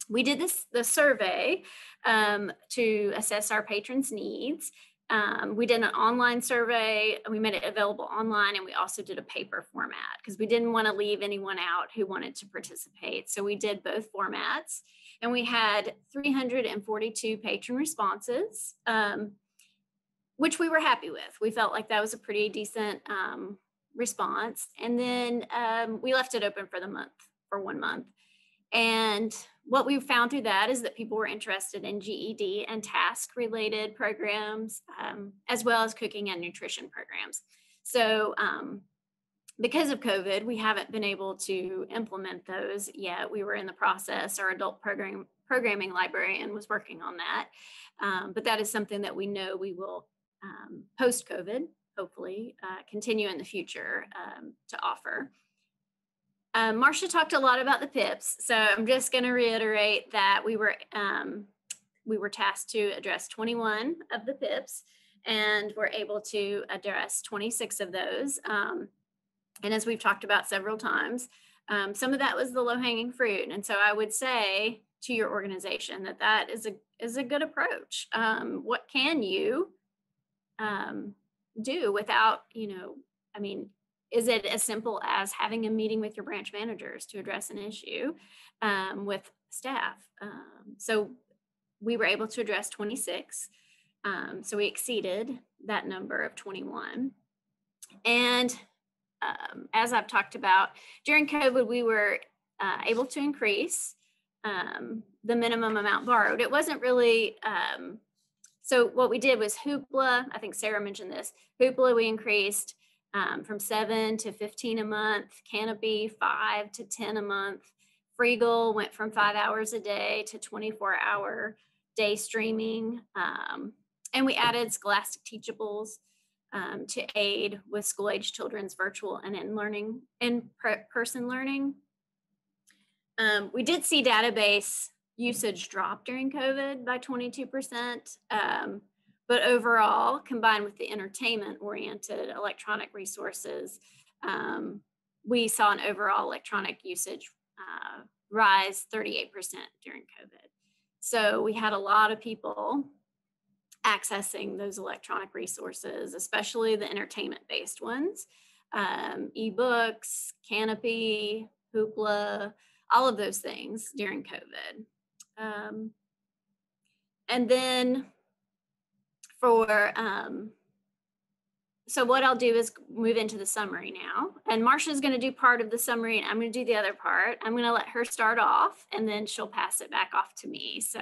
we did this the survey um, to assess our patrons needs um, we did an online survey, we made it available online, and we also did a paper format because we didn't want to leave anyone out who wanted to participate. So we did both formats, and we had 342 patron responses. Um, which we were happy with. We felt like that was a pretty decent um, response. And then um, we left it open for the month, for one month. And what we found through that is that people were interested in GED and TASC related programs, um, as well as cooking and nutrition programs. So, um, because of COVID, we haven't been able to implement those yet. We were in the process. Our adult program programming librarian was working on that, um, but that is something that we know we will um, post COVID, hopefully, uh, continue in the future um, to offer. Um, Marcia talked a lot about the PIPs, so I'm just going to reiterate that we were um, we were tasked to address 21 of the PIPs, and we're able to address 26 of those. Um, and as we've talked about several times, um, some of that was the low hanging fruit, and so I would say to your organization that that is a is a good approach. Um, what can you um, do without you know? I mean, is it as simple as having a meeting with your branch managers to address an issue um, with staff? Um, so we were able to address 26. Um, so we exceeded that number of 21. And um, as I've talked about, during COVID, we were uh, able to increase um, the minimum amount borrowed. It wasn't really, um, so what we did was Hoopla, I think Sarah mentioned this, Hoopla we increased um, from seven to 15 a month, Kanopy five to 10 a month. Freegal went from five hours a day to 24 hour day streaming. Um, and we added Scholastic Teachables um, to aid with school age children's virtual and in learning, in person learning. Um, we did see database usage drop during COVID by 22%. But overall, combined with the entertainment oriented electronic resources, um, we saw an overall electronic usage uh, rise 38% during COVID. So we had a lot of people accessing those electronic resources, especially the entertainment based ones, um, ebooks, Kanopy, Hoopla, all of those things during COVID. Um, and then for um, so what I'll do is move into the summary now. And Marcia's going to do part of the summary and I'm going to do the other part. I'm going to let her start off and then she'll pass it back off to me. So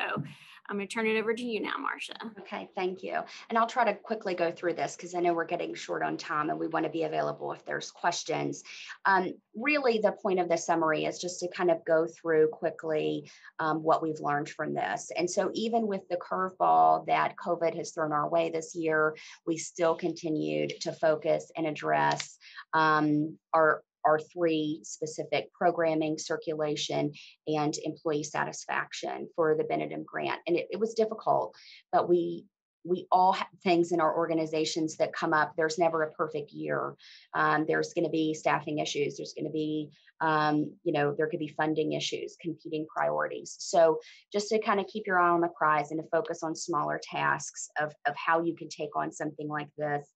I'm going to turn it over to you now, Marcia. Okay, thank you. And I'll try to quickly go through this because I know we're getting short on time and we want to be available if there's questions. Um, really, the point of the summary is just to kind of go through quickly um, what we've learned from this. And so, even with the curveball that COVID has thrown our way this year, we still continued to focus and address um, our our three specific programming, circulation, and employee satisfaction for the Benedum grant. And it, it was difficult, but we we all have things in our organizations that come up. There's never a perfect year. Um, there's going to be staffing issues. There's going to be, um, you know, there could be funding issues, competing priorities. So just to kind of keep your eye on the prize and to focus on smaller tasks of, of how you can take on something like this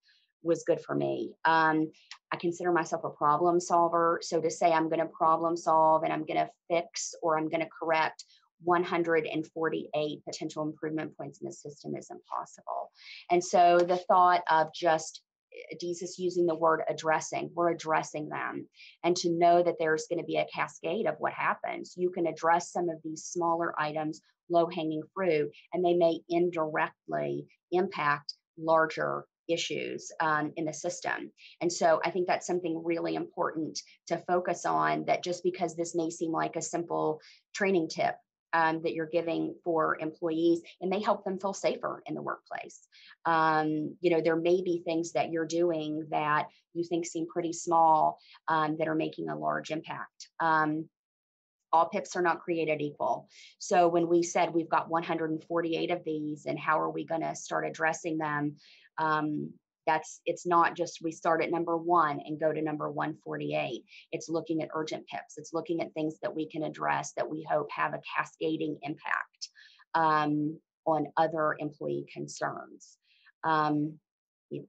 was good for me. Um, I consider myself a problem solver. So to say I'm going to problem solve and I'm going to fix or I'm going to correct 148 potential improvement points in the system is impossible. And so the thought of just Jesus using the word addressing, we're addressing them. And to know that there's going to be a cascade of what happens. You can address some of these smaller items, low hanging fruit, and they may indirectly impact larger issues um, in the system. And so I think that's something really important to focus on that just because this may seem like a simple training tip um, that you're giving for employees it may help them feel safer in the workplace um, you know there may be things that you're doing that you think seem pretty small um, that are making a large impact um, all pips are not created equal. So when we said we've got 148 of these and how are we going to start addressing them um, that's it's not just we start at number one and go to number 148 it's looking at urgent pips it's looking at things that we can address that we hope have a cascading impact um, on other employee concerns. Um,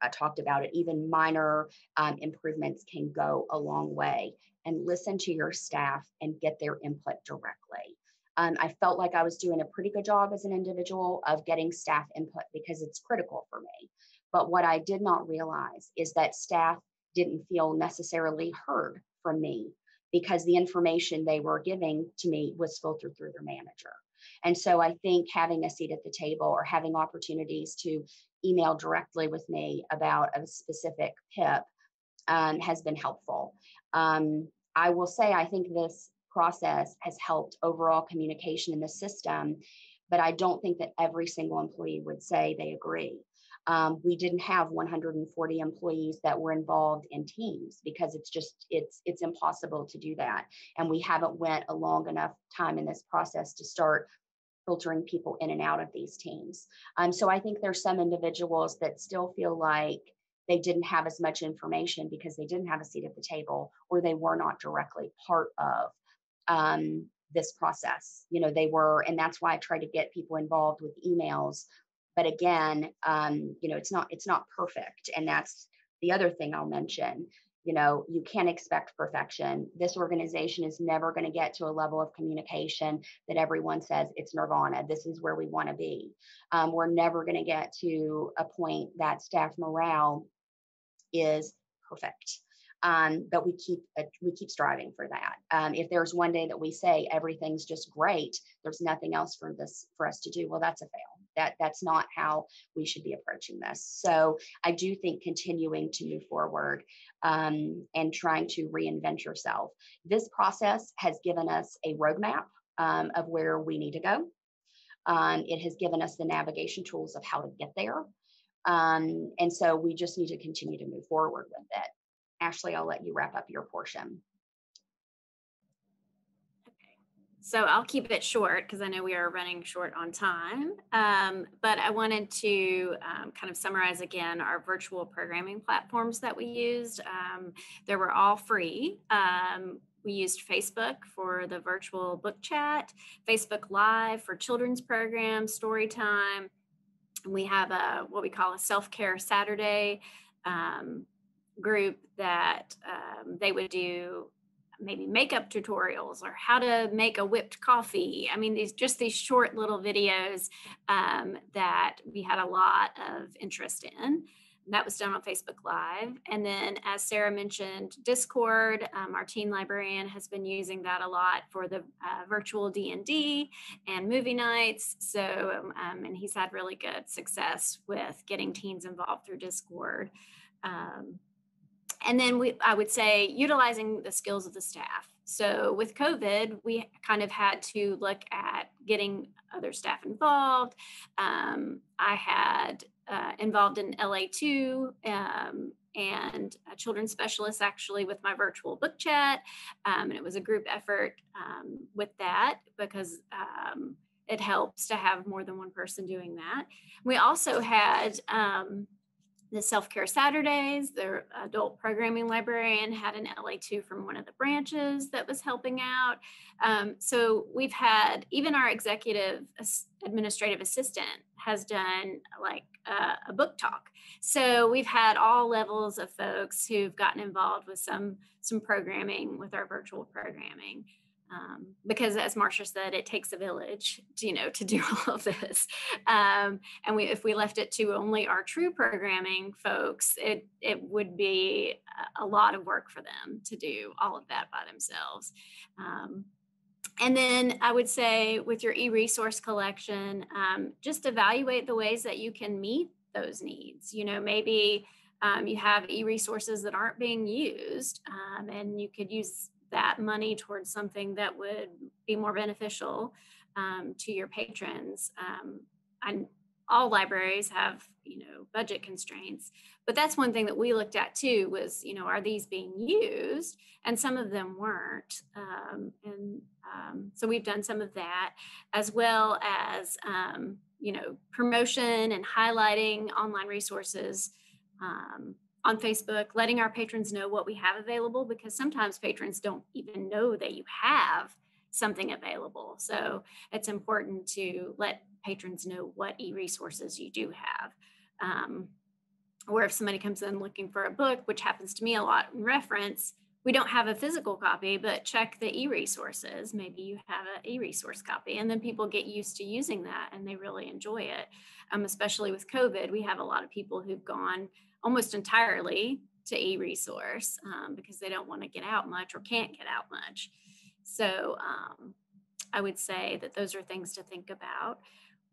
i talked about it. Even minor um, improvements can go a long way and listen to your staff and get their input directly um, I felt like I was doing a pretty good job as an individual of getting staff input because it's critical for me But what I did not realize is that staff didn't feel necessarily heard from me because the information they were giving to me was filtered through their manager. And so I think having a seat at the table or having opportunities to email directly with me about a specific PIP um, has been helpful. Um, I will say, I think this process has helped overall communication in the system, but I don't think that every single employee would say they agree. Um, we didn't have 140 employees that were involved in teams because it's just it's it's impossible to do that and we haven't went a long enough time in this process to start filtering people in and out of these teams um, so i think there's some individuals that still feel like they didn't have as much information because they didn't have a seat at the table or they were not directly part of um, this process. You know they were and that's why i try to get people involved with emails. But again um, you know it's not it's not perfect. And that's the other thing i'll mention. You know you can't expect perfection. This organization is never going to get to a level of communication that everyone says it's nirvana. This is where we want to be. Um, we're never going to get to a point that staff morale is perfect um, but we keep uh, we keep striving for that. Um, if there's one day that we say everything's just great, there's nothing else for this for us to do. Well, that's a fail. That that's not how we should be approaching this. So I do think continuing to move forward um, and trying to reinvent yourself. This process has given us a roadmap um, of where we need to go. Um, it has given us the navigation tools of how to get there. Um, and so we just need to continue to move forward with it. Ashley, I'll let you wrap up your portion. Okay. So I'll keep it short because I know we are running short on time. Um, but I wanted to um, kind of summarize again our virtual programming platforms that we used. Um, they were all free. Um, we used Facebook for the virtual book chat, Facebook Live for children's programs, story time. We have a what we call a self care Saturday um, group that um, they would do maybe makeup tutorials or how to make a whipped coffee. I mean, these just these short little videos um, that we had a lot of interest in. That was done on Facebook Live. And then, as Sarah mentioned, Discord, um, our teen librarian has been using that a lot for the uh, virtual D&D and movie nights. So, um, and he's had really good success with getting teens involved through Discord. Um, and then we i would say utilizing the skills of the staff so with covid we kind of had to look at getting other staff involved. Um, i had uh, involved in la2 um, and a children's specialist actually with my virtual book chat um, and it was a group effort um, with that because um, it helps to have more than one person doing that. We also had um, the Self Care Saturdays, their adult programming librarian had an LA2 from one of the branches that was helping out. Um, so we've had, even our executive administrative assistant has done like uh, a book talk. So we've had all levels of folks who've gotten involved with some some programming with our virtual programming um, because as Marcia said, it takes a village, to, you know, to do all of this. Um, and we, if we left it to only our true programming folks, it it would be a lot of work for them to do all of that by themselves. Um, and then I would say with your e-resource collection, um, just evaluate the ways that you can meet those needs. You know, maybe um, you have e-resources that aren't being used um, and you could use that money towards something that would be more beneficial um, to your patrons. Um, and all libraries have, you know, budget constraints, but that's one thing that we looked at too. Was you know, are these being used? And some of them weren't. Um, and um, so we've done some of that, as well as um, you know, promotion and highlighting online resources um, on Facebook, letting our patrons know what we have available because sometimes patrons don't even know that you have something available. So it's important to let patrons know what e-resources you do have. Um, or if somebody comes in looking for a book, which happens to me a lot in reference, we don't have a physical copy, but check the e-resources. Maybe you have an e-resource copy, and then people get used to using that and they really enjoy it. Um, especially with COVID, we have a lot of people who've gone almost entirely to e-resource um, because they don't want to get out much or can't get out much. So um, I would say that those are things to think about.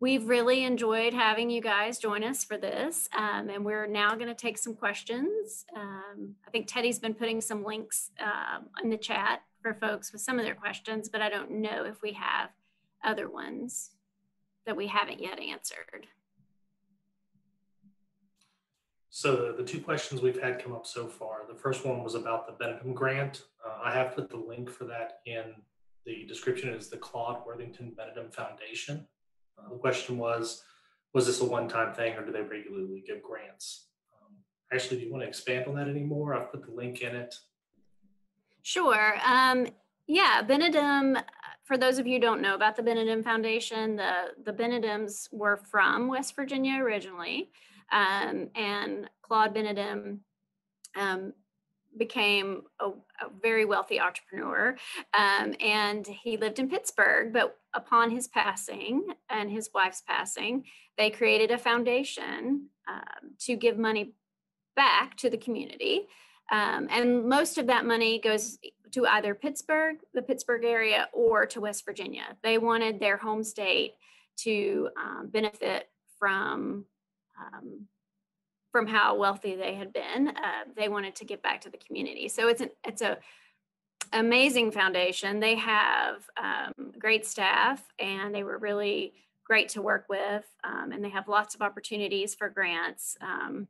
We've really enjoyed having you guys join us for this, um, and we're now going to take some questions. Um, I think Teddy's been putting some links uh, in the chat for folks with some of their questions, but I don't know if we have other ones that we haven't yet answered. So the, two questions we've had come up so far, the first one was about the Benedum grant. Uh, I have put the link for that in the description is the Claude Worthington Benedum Foundation. Uh, the question was, was this a one-time thing or do they regularly give grants? Um, do you want to expand on that anymore? I've put the link in it. Sure. Um, yeah, Benedum, for those of you who don't know about the Benedum Foundation, the, the Benedums were from West Virginia originally. Um, and Claude Benedum um, became a, a, very wealthy entrepreneur um, and he lived in Pittsburgh. But upon his passing and his wife's passing, they created a foundation um, to give money back to the community. Um, and most of that money goes to either Pittsburgh, the Pittsburgh area, or to West Virginia. They wanted their home state to um, benefit from um, from how wealthy they had been. Uh, they wanted to give back to the community. So it's an it's a amazing foundation. They have um, great staff, and they were really great to work with. Um, and they have lots of opportunities for grants um,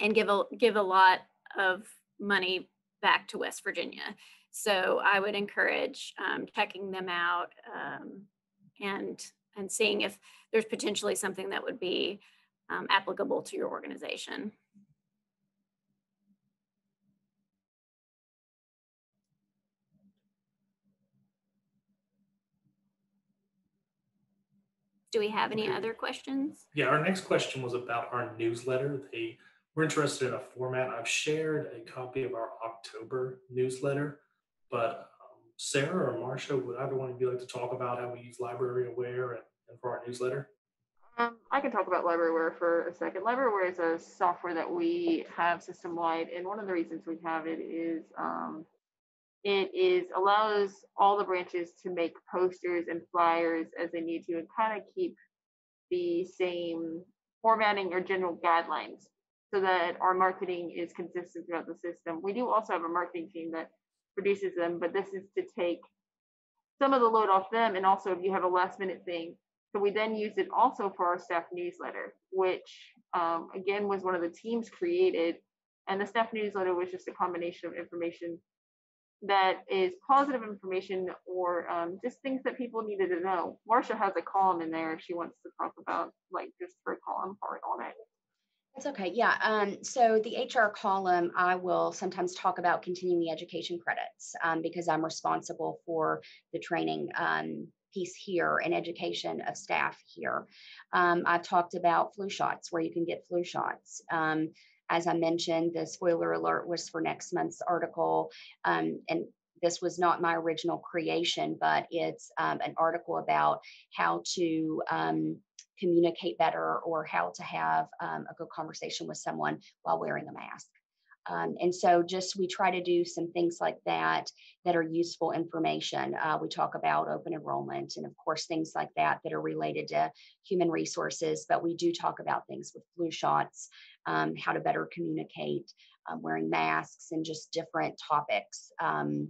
and give a give a lot of money back to West Virginia. So I would encourage um, checking them out um, and and seeing if there's potentially something that would be um, applicable to your organization. Do we have any other questions? Yeah, our next question was about our newsletter. They were interested in a format. I've shared a copy of our October newsletter, but um, Sarah or Marcia, would either one of you like to talk about how we use LibraryAware and, and for our newsletter? Um, I can talk about LibraryAware for a second. LibraryAware is a software that we have system wide, and one of the reasons we have it is um, it is allows all the branches to make posters and flyers as they need to, and kind of keep the same formatting or general guidelines so that our marketing is consistent throughout the system. We do also have a marketing team that produces them, but this is to take some of the load off them, and also if you have a last minute thing so we then used it also for our staff newsletter, which um, again was one of the teams created. And the staff newsletter was just a combination of information that is positive information or um, just things that people needed to know. Marcia has a column in there if she wants to talk about like just her column part on it. That's okay. Yeah. Um, so the HR column, I will sometimes talk about continuing the education credits um, because I'm responsible for the training um, piece here and education of staff here. Um, I've talked about flu shots, where you can get flu shots. Um, as I mentioned, the spoiler alert was for next month's article. Um, and this was not my original creation, but it's um, an article about how to um, communicate better or how to have um, a good conversation with someone while wearing a mask. Um, and so just we try to do some things like that that are useful information. Uh, we talk about open enrollment and of course things like that that are related to human resources, but we do talk about things with flu shots, um, how to better communicate, um, wearing masks and just different topics um,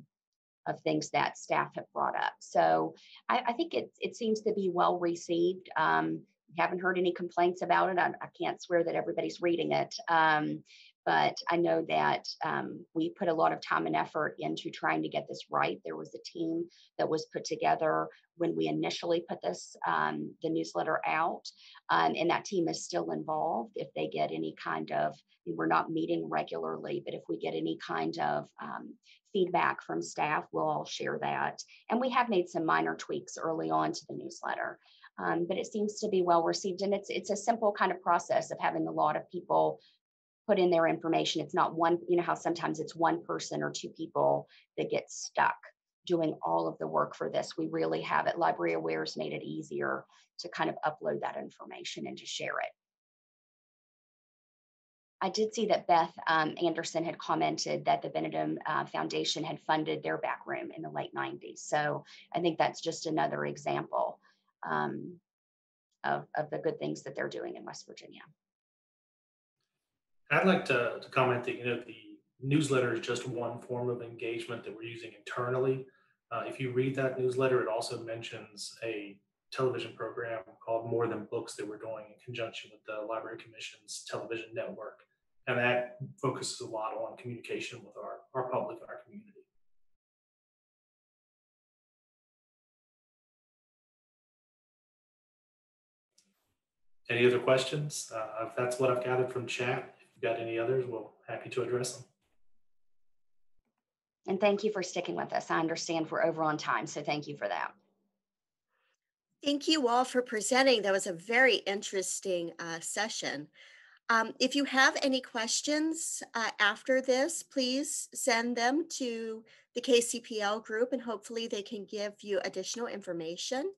of things that staff have brought up. So I, I think it, it seems to be well received. Um, haven't heard any complaints about it. I, I, can't swear that everybody's reading it, um, but I know that um, we put a lot of time and effort into trying to get this right. There was a team that was put together when we initially put this um, the newsletter out, um, and that team is still involved. If they get any kind of, we're not meeting regularly, but if we get any kind of um, feedback from staff, we'll all share that. And we have made some minor tweaks early on to the newsletter. Um, but it seems to be well received and it's it's a simple kind of process of having a lot of people put in their information. It's not one, you know how sometimes it's one person or two people that get stuck doing all of the work for this. We really have it. LibraryAware's made it easier to kind of upload that information and to share it. I did see that Beth um, Anderson had commented that the Benedum uh, Foundation had funded their back room in the late 90s. So I think that's just another example um, of, of the good things that they're doing in West Virginia. I'd like to, to comment that, you know, the newsletter is just one form of engagement that we're using internally. Uh, if you read that newsletter, it also mentions a television program called More Than Books that we're doing in conjunction with the Library Commission's television network. And that focuses a lot on communication with our, our public and our community. Any other questions? Uh, that's what I've gathered from chat, if you've got any others, we'll happy to address them. And thank you for sticking with us. I understand we're over on time, so thank you for that. Thank you all for presenting. That was a very interesting uh, session. Um, if you have any questions uh, after this, please send them to the KCPL group and hopefully they can give you additional information.